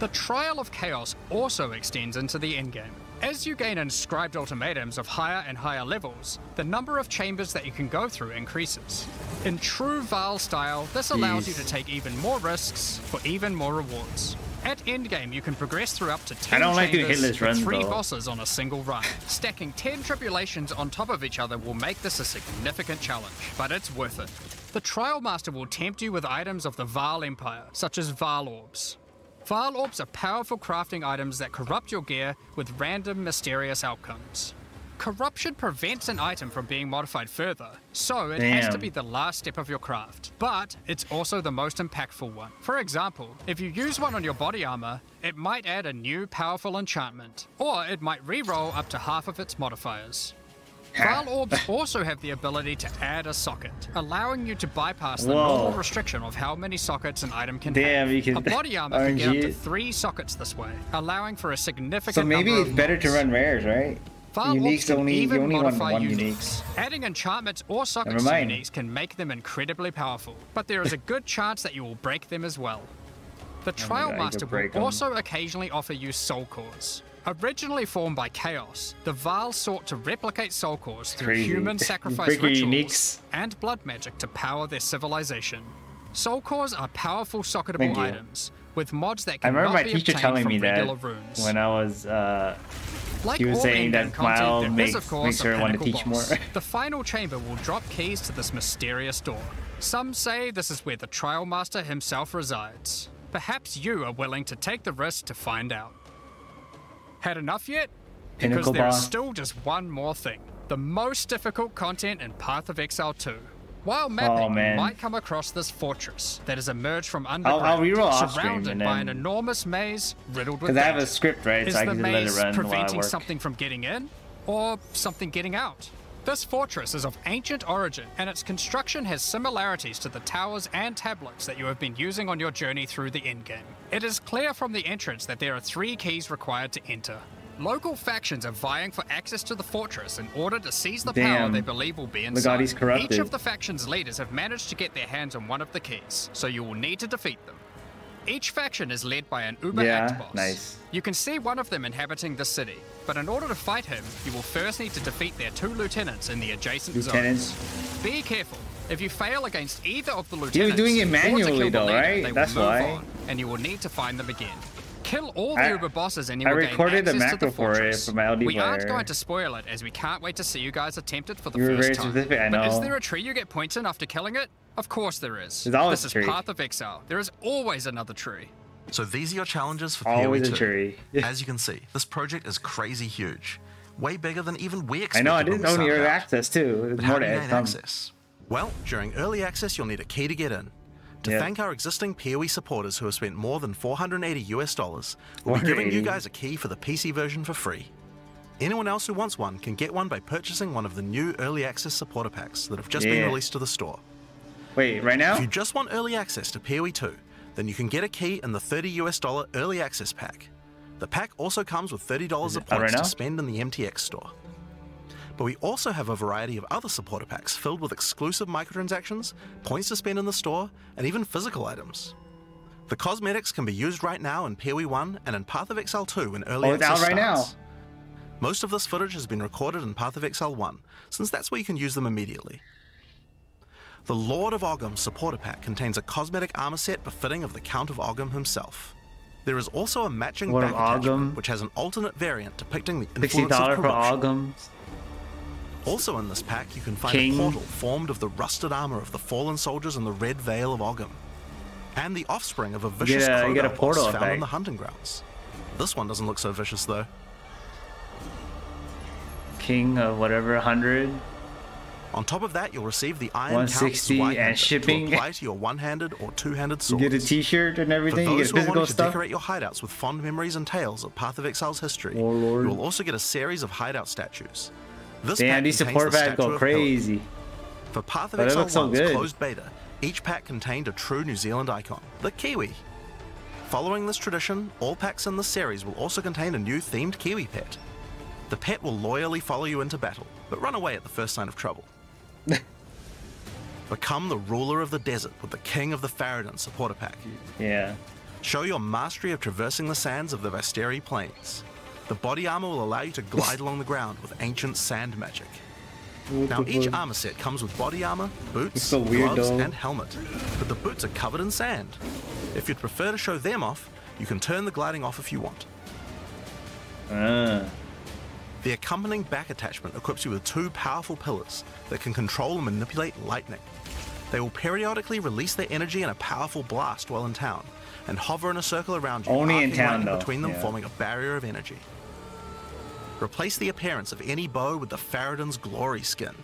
The Trial of Chaos also extends into the endgame. As you gain inscribed ultimatums of higher and higher levels, the number of chambers that you can go through increases. In true Vaal style, this allows you to take even more risks for even more rewards. At endgame, you can progress through up to 10 I don't like doing chambers hitless with runs, three though. bosses on a single run. Stacking 10 tribulations on top of each other will make this a significant challenge, but it's worth it. The Trial Master will tempt you with items of the Vaal Empire, such as Vaal Orbs. Vaal Orbs are powerful crafting items that corrupt your gear with random mysterious outcomes. Corruption prevents an item from being modified further, so it has to be the last step of your craft. But it's also the most impactful one. For example, if you use one on your body armor, it might add a new powerful enchantment, or it might re-roll up to half of its modifiers. Vaal ah. Orbs also have the ability to add a socket, allowing you to bypass the Whoa. normal restriction of how many sockets an item can Damn, have. you can a body armor can get up to three sockets this way, allowing for a significant So maybe it's better to run rares, right? Orbs Uniques only. You even only modify one uniques. uniques. Adding enchantments or sockets to uniques can make them incredibly powerful, but there is a good chance that you will break them as well. The Trial Oh God, Master could break also occasionally offer you soul cores. Originally formed by Chaos, the Vaal sought to replicate soul cores through Crazy. human sacrifice rituals uniques. and blood magic to power their civilization. Soul cores are powerful socketable items, with mods that can I remember my teacher telling me that runes. when I was. Uh, Like he was all saying that content, makes, of course, makes her want to teach more. the final chamber will drop keys to this mysterious door. Some say this is where the Trial Master himself resides. Perhaps you are willing to take the risk to find out. Had enough yet? Because Pinnacle there is boss. still just one more thing. The most difficult content in Path of Exile 2. While oh, mapping, you Oh, man. might come across this fortress that has emerged from I'll underground, reroll off stream surrounded and by an enormous maze riddled with Because I have a script, right? Is so I the can let it maze preventing something from getting in, or something getting out? This fortress is of ancient origin, and its construction has similarities to the towers and tablets that you have been using on your journey through the endgame. It is clear from the entrance that there are three keys required to enter. Local factions are vying for access to the fortress in order to seize the power they believe will be inside. He's corrupted. Each of the faction's leaders have managed to get their hands on one of the keys, so you will need to defeat them. Each faction is led by an Uber Yeah, Act boss. nice. You can see one of them inhabiting the city, but in order to fight him, you will first need to defeat their two lieutenants in the adjacent Lieutenants. zones. Be careful. If you fail against either of the You're lieutenants, doing it manually though, leader, right? That's why. on, and you will need to find them again. Kill all the I- Uber bosses and you I will gain the access to the macro for it fortress. for we aren't going to spoil it as we can't wait to see you guys attempt it for the You first very time. specific, I But is there a tree you get points in after killing it? Of course there is. There's always this is tree. Path of Exile. There is always another tree. So these are your challenges for Always a PoE2. tree. As you can see, this project is crazy huge. Way bigger than even we expected. I know. I didn't we know the early access too. There's But more how to do you gain access? Well, during early access, you'll need a key to get in. To Yep. thank our existing PoE supporters who have spent more than 480 US dollars, we'll be giving you guys a key for the PC version for free. Anyone else who wants one can get one by purchasing one of the new early access supporter packs that have just been released to the store. Wait, right now? If you just want early access to PoE 2, then you can get a key in the 30 US dollar early access pack. The pack also comes with $30 of out right points to spend in the MTX store. But we also have a variety of other supporter packs filled with exclusive microtransactions, points to spend in the store, and even physical items. The cosmetics can be used right now in PoE 1 and in Path of Exile 2 in early Oh, it's access out right now. Most of this footage has been recorded in Path of Exile 1, since that's where you can use them immediately. The Lord of Ogham supporter pack contains a cosmetic armor set befitting of the Count of Ogham himself. There is also a matching Lord back attachment, which has an alternate variant depicting the influence of corruption. Also in this pack, you can find King. a portal formed of the rusted armor of the fallen soldiers in the Red Veil of Ogham, and the offspring of a vicious get a- you get a portal found effect. in the hunting grounds. This one doesn't look so vicious though. King of whatever hundred. On top of that, you'll receive the Iron 160 white and shipping. to apply to your one-handed or two-handed You get a T-shirt and For everything. You those get who are physical wanting to decorate your hideouts with fond memories and tales of Path of Exile's history, Warlord. you will also get a series of hideout statues. This Damn, these support packs go crazy. For Path of But Exile looks so good. closed beta, each pack contained a true New Zealand icon, the Kiwi. Following this tradition, all packs in this series will also contain a new themed Kiwi pet. The pet will loyally follow you into battle, but run away at the first sign of trouble. Become the ruler of the desert with the King of the Faridun supporter pack. Yeah. Show your mastery of traversing the sands of the Vastiri Plains. The body armor will allow you to glide along the ground with ancient sand magic. Now, each armor set comes with body armor, boots, so weird, gloves, and helmet, but the boots are covered in sand. If you'd prefer to show them off, you can turn the gliding off if you want. Uh, The accompanying back attachment equips you with two powerful pillars that can control and manipulate lightning. They will periodically release their energy in a powerful blast while in town, and hover in a circle around you, Only in town, though. between them, Yeah. forming a barrier of energy. Replace the appearance of any bow with the Faridun's glory skin,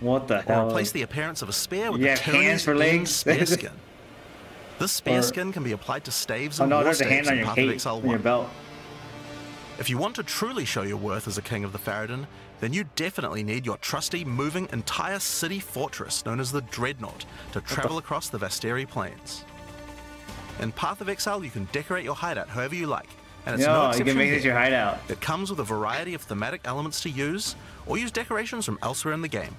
what the or hell? replace the appearance of a spear with You the hands for legs? spear skin. This spear Or- skin can be applied to staves Oh and no, war there's a hand on your cape, on your belt. If you want to truly show your worth as a king of the Faradin, then you definitely need your trusty, moving entire city fortress known as the Dreadnought to travel across the Vastiri Plains. In Path of Exile, you can decorate your hideout however you like, and it's no No, you exception can make this your hideout. It comes with a variety of thematic elements to use, or use decorations from elsewhere in the game.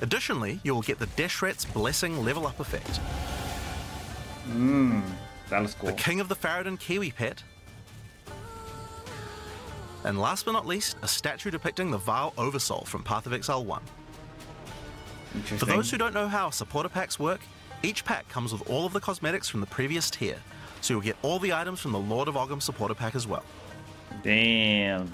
Additionally, you will get the Deshret's Blessing level up effect. Mmm, that was cool. the King of the Faridun Kiwi pet. And last but not least, a statue depicting the Vaal Oversoul from Path of Exile 1. For those who don't know how supporter packs work, each pack comes with all of the cosmetics from the previous tier, so you'll get all the items from the Lord of Ogham supporter pack as well. Damn.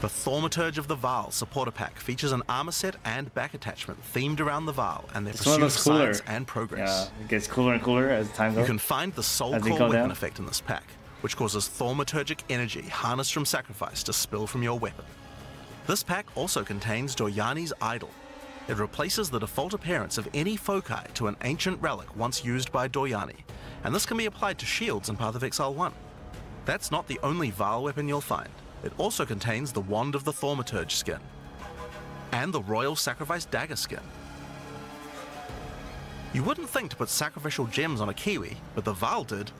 The Thaumaturge of the Vaal supporter pack features an armor set and back attachment themed around the Vaal and their This pursuit of science and progress. Yeah, it gets cooler and cooler as time goes. You can find the Soul Core weapon down. effect in this pack, which causes thaumaturgic energy harnessed from sacrifice to spill from your weapon. This pack also contains Doryani's Idol. It replaces the default appearance of any foci to an ancient relic once used by Doyani, and this can be applied to shields in Path of Exile 1. That's not the only Vaal weapon you'll find. It also contains the Wand of the Thaumaturge skin, and the Royal Sacrifice Dagger skin. You wouldn't think to put sacrificial gems on a Kiwi, but the Vaal did.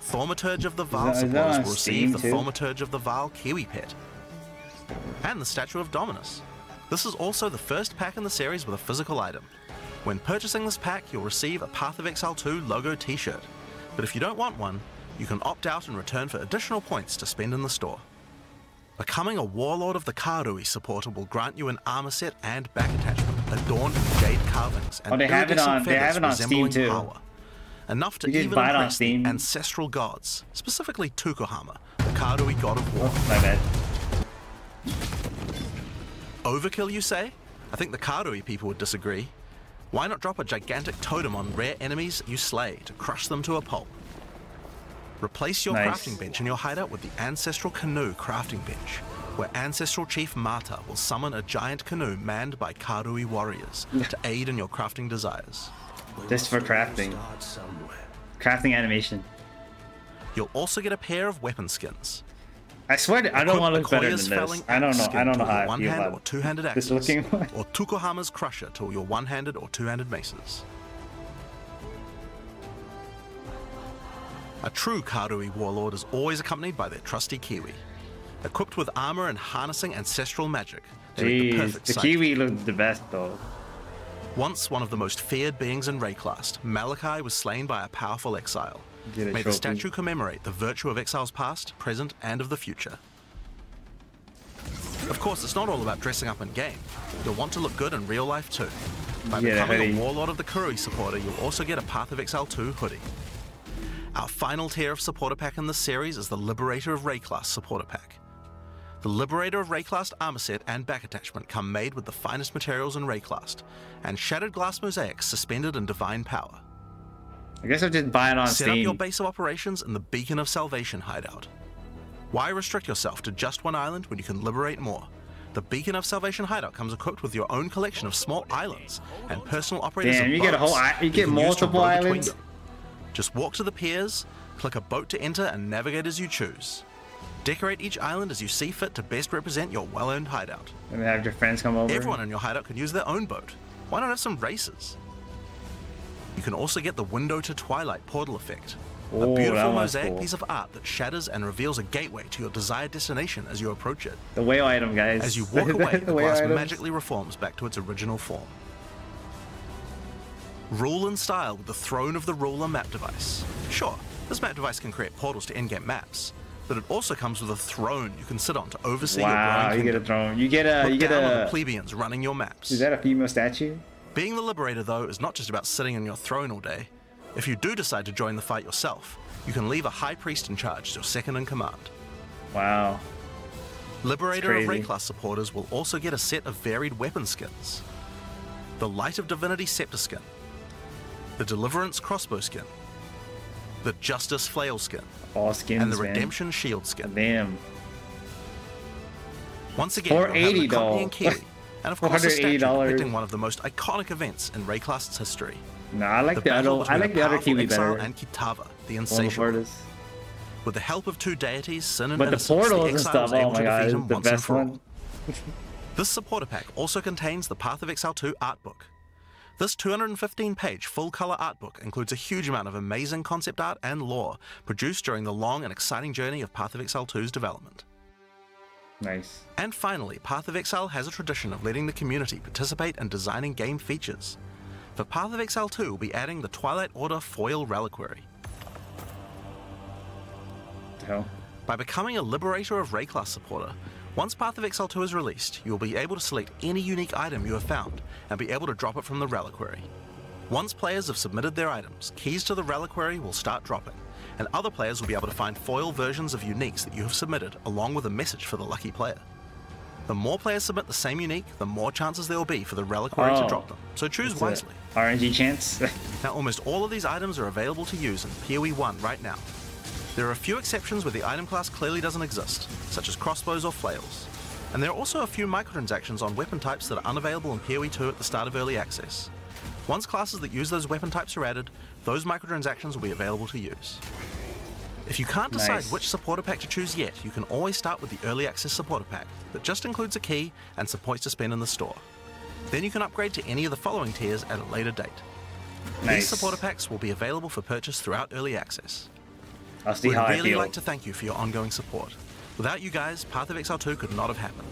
Thaumaturge of the is supporters will receive the too? Thaumaturge of the Vaal Kiwi pet. And the Statue of Dominus. This is also the first pack in the series with a physical item. When purchasing this pack, you'll receive a Path of Exile 2 logo t shirt. But if you don't want one, you can opt out and return for additional points to spend in the store. Becoming a Warlord of the Karui supporter will grant you an armor set and back attachment adorned with jade carvings and Oh, they have it on- they have it on Steam, resembling too. Hawa. Enough to even buy it on impress the Steam. ancestral gods, specifically Tukohama, the Karui god of war. Oh, my bad. Overkill, you say? I think the Karui people would disagree. Why not drop a gigantic totem on rare enemies you slay to crush them to a pulp? Replace your Nice. crafting bench in your hideout with the Ancestral Canoe crafting bench, where Ancestral Chief Mata will summon a giant canoe manned by Karui warriors to aid in your crafting desires. This for crafting. Crafting animation. You'll also get a pair of weapon skins. I swear, to, I don't want to look better than this. I don't know. I don't know how I feel about or two-handed this looking or Tukohama's Crusher to your one-handed or two-handed maces. A true Karui warlord is always accompanied by their trusty Kiwi. Equipped with armor and harnessing ancestral magic, they the Jeez, perfect the kiwi looked the best though. Once one of the most feared beings in Wraeclast, Malachai was slain by a powerful exile. May the statue commemorate the virtue of exiles past, present, and of the future. Of course, it's not all about dressing up in game. You'll want to look good in real life too. By becoming hoodie. a Warlord of the Karui supporter, you'll also get a Path of Exile 2 hoodie. Our final tier of supporter pack in this series is the Liberator of Wraeclast supporter pack. The Liberator of Wraeclast armor set and back attachment come made with the finest materials in Wraeclast, and shattered glass mosaics suspended in divine power. I guess I'm just buying on Set up your base of operations in the Beacon of Salvation hideout. Why restrict yourself to just one island when you can liberate more? The Beacon of Salvation hideout comes equipped with your own collection of small islands and personal operators. Damn, you get a whole you you get can use to multiple islands? Just walk to the piers, click a boat to enter, and navigate as you choose. Decorate each island as you see fit to best represent your well-earned hideout. And have your friends come over. Everyone in your hideout can use their own boat. Why not have some races? You can also get the Window to Twilight portal effect. Ooh, a beautiful mosaic cool. piece of art that shatters and reveals a gateway to your desired destination as you approach it. The whale item, guys. As you walk away, the the glass items. magically reforms back to its original form. Rule and style with the Throne of the Ruler map device. Sure, this map device can create portals to in-game maps, but it also comes with a throne you can sit on to oversee your Wow, growing you get a throne. You get a. Look You get down on a. the plebeians running your maps. Is that a female statue? Being the Liberator, though, is not just about sitting on your throne all day. If you do decide to join the fight yourself, you can leave a High Priest in charge as your second in command. Wow. Liberator of crazy. Wraeclast supporters will also get a set of varied weapon skins. The Light of Divinity Scepter skin, the Deliverance crossbow skin, the Justice flail skin, All skins, and the man. Redemption shield skin. Damn. Once again, you'll have an accompanying key, and of course a statue depicting one of the most iconic events in Wraeclast's history. No, I like the, battle other. I like the other Kiwi better. and Kitava, the insatiable. With the help of two deities, Sin and But the Innocence, portals and exile stuff, was able oh to god, defeat him the once and best for all. one. This supporter pack also contains the Path of Exile 2 art book. This 215 page full color art book includes a huge amount of amazing concept art and lore produced during the long and exciting journey of Path of Exile 2's development. Nice. And finally, Path of Exile has a tradition of letting the community participate in designing game features. For Path of Exile 2, we'll be adding the Twilight Order Foil Reliquary. The hell? By becoming a Liberator of Wraeclast supporter, once Path of Exile 2 is released, you will be able to select any unique item you have found and be able to drop it from the Reliquary. Once players have submitted their items, keys to the Reliquary will start dropping, and other players will be able to find foil versions of uniques that you have submitted along with a message for the lucky player. The more players submit the same unique, the more chances there will be for the Reliquary Oh. to drop them, so choose wisely. RNG chance. Now, almost all of these items are available to use in PoE 1 right now. There are a few exceptions where the item class clearly doesn't exist, such as crossbows or flails. And there are also a few microtransactions on weapon types that are unavailable in PoE 2 at the start of early access. Once classes that use those weapon types are added, those microtransactions will be available to use. If you can't decide Nice. which supporter pack to choose yet, you can always start with the early access supporter pack that just includes a key and some points to spend in the store. Then you can upgrade to any of the following tiers at a later date. nice. These supporter packs will be available for purchase throughout early access. I'll see We'd how I really feel. like to thank you for your ongoing support. Without you guys, Path of Exile 2 could not have happened.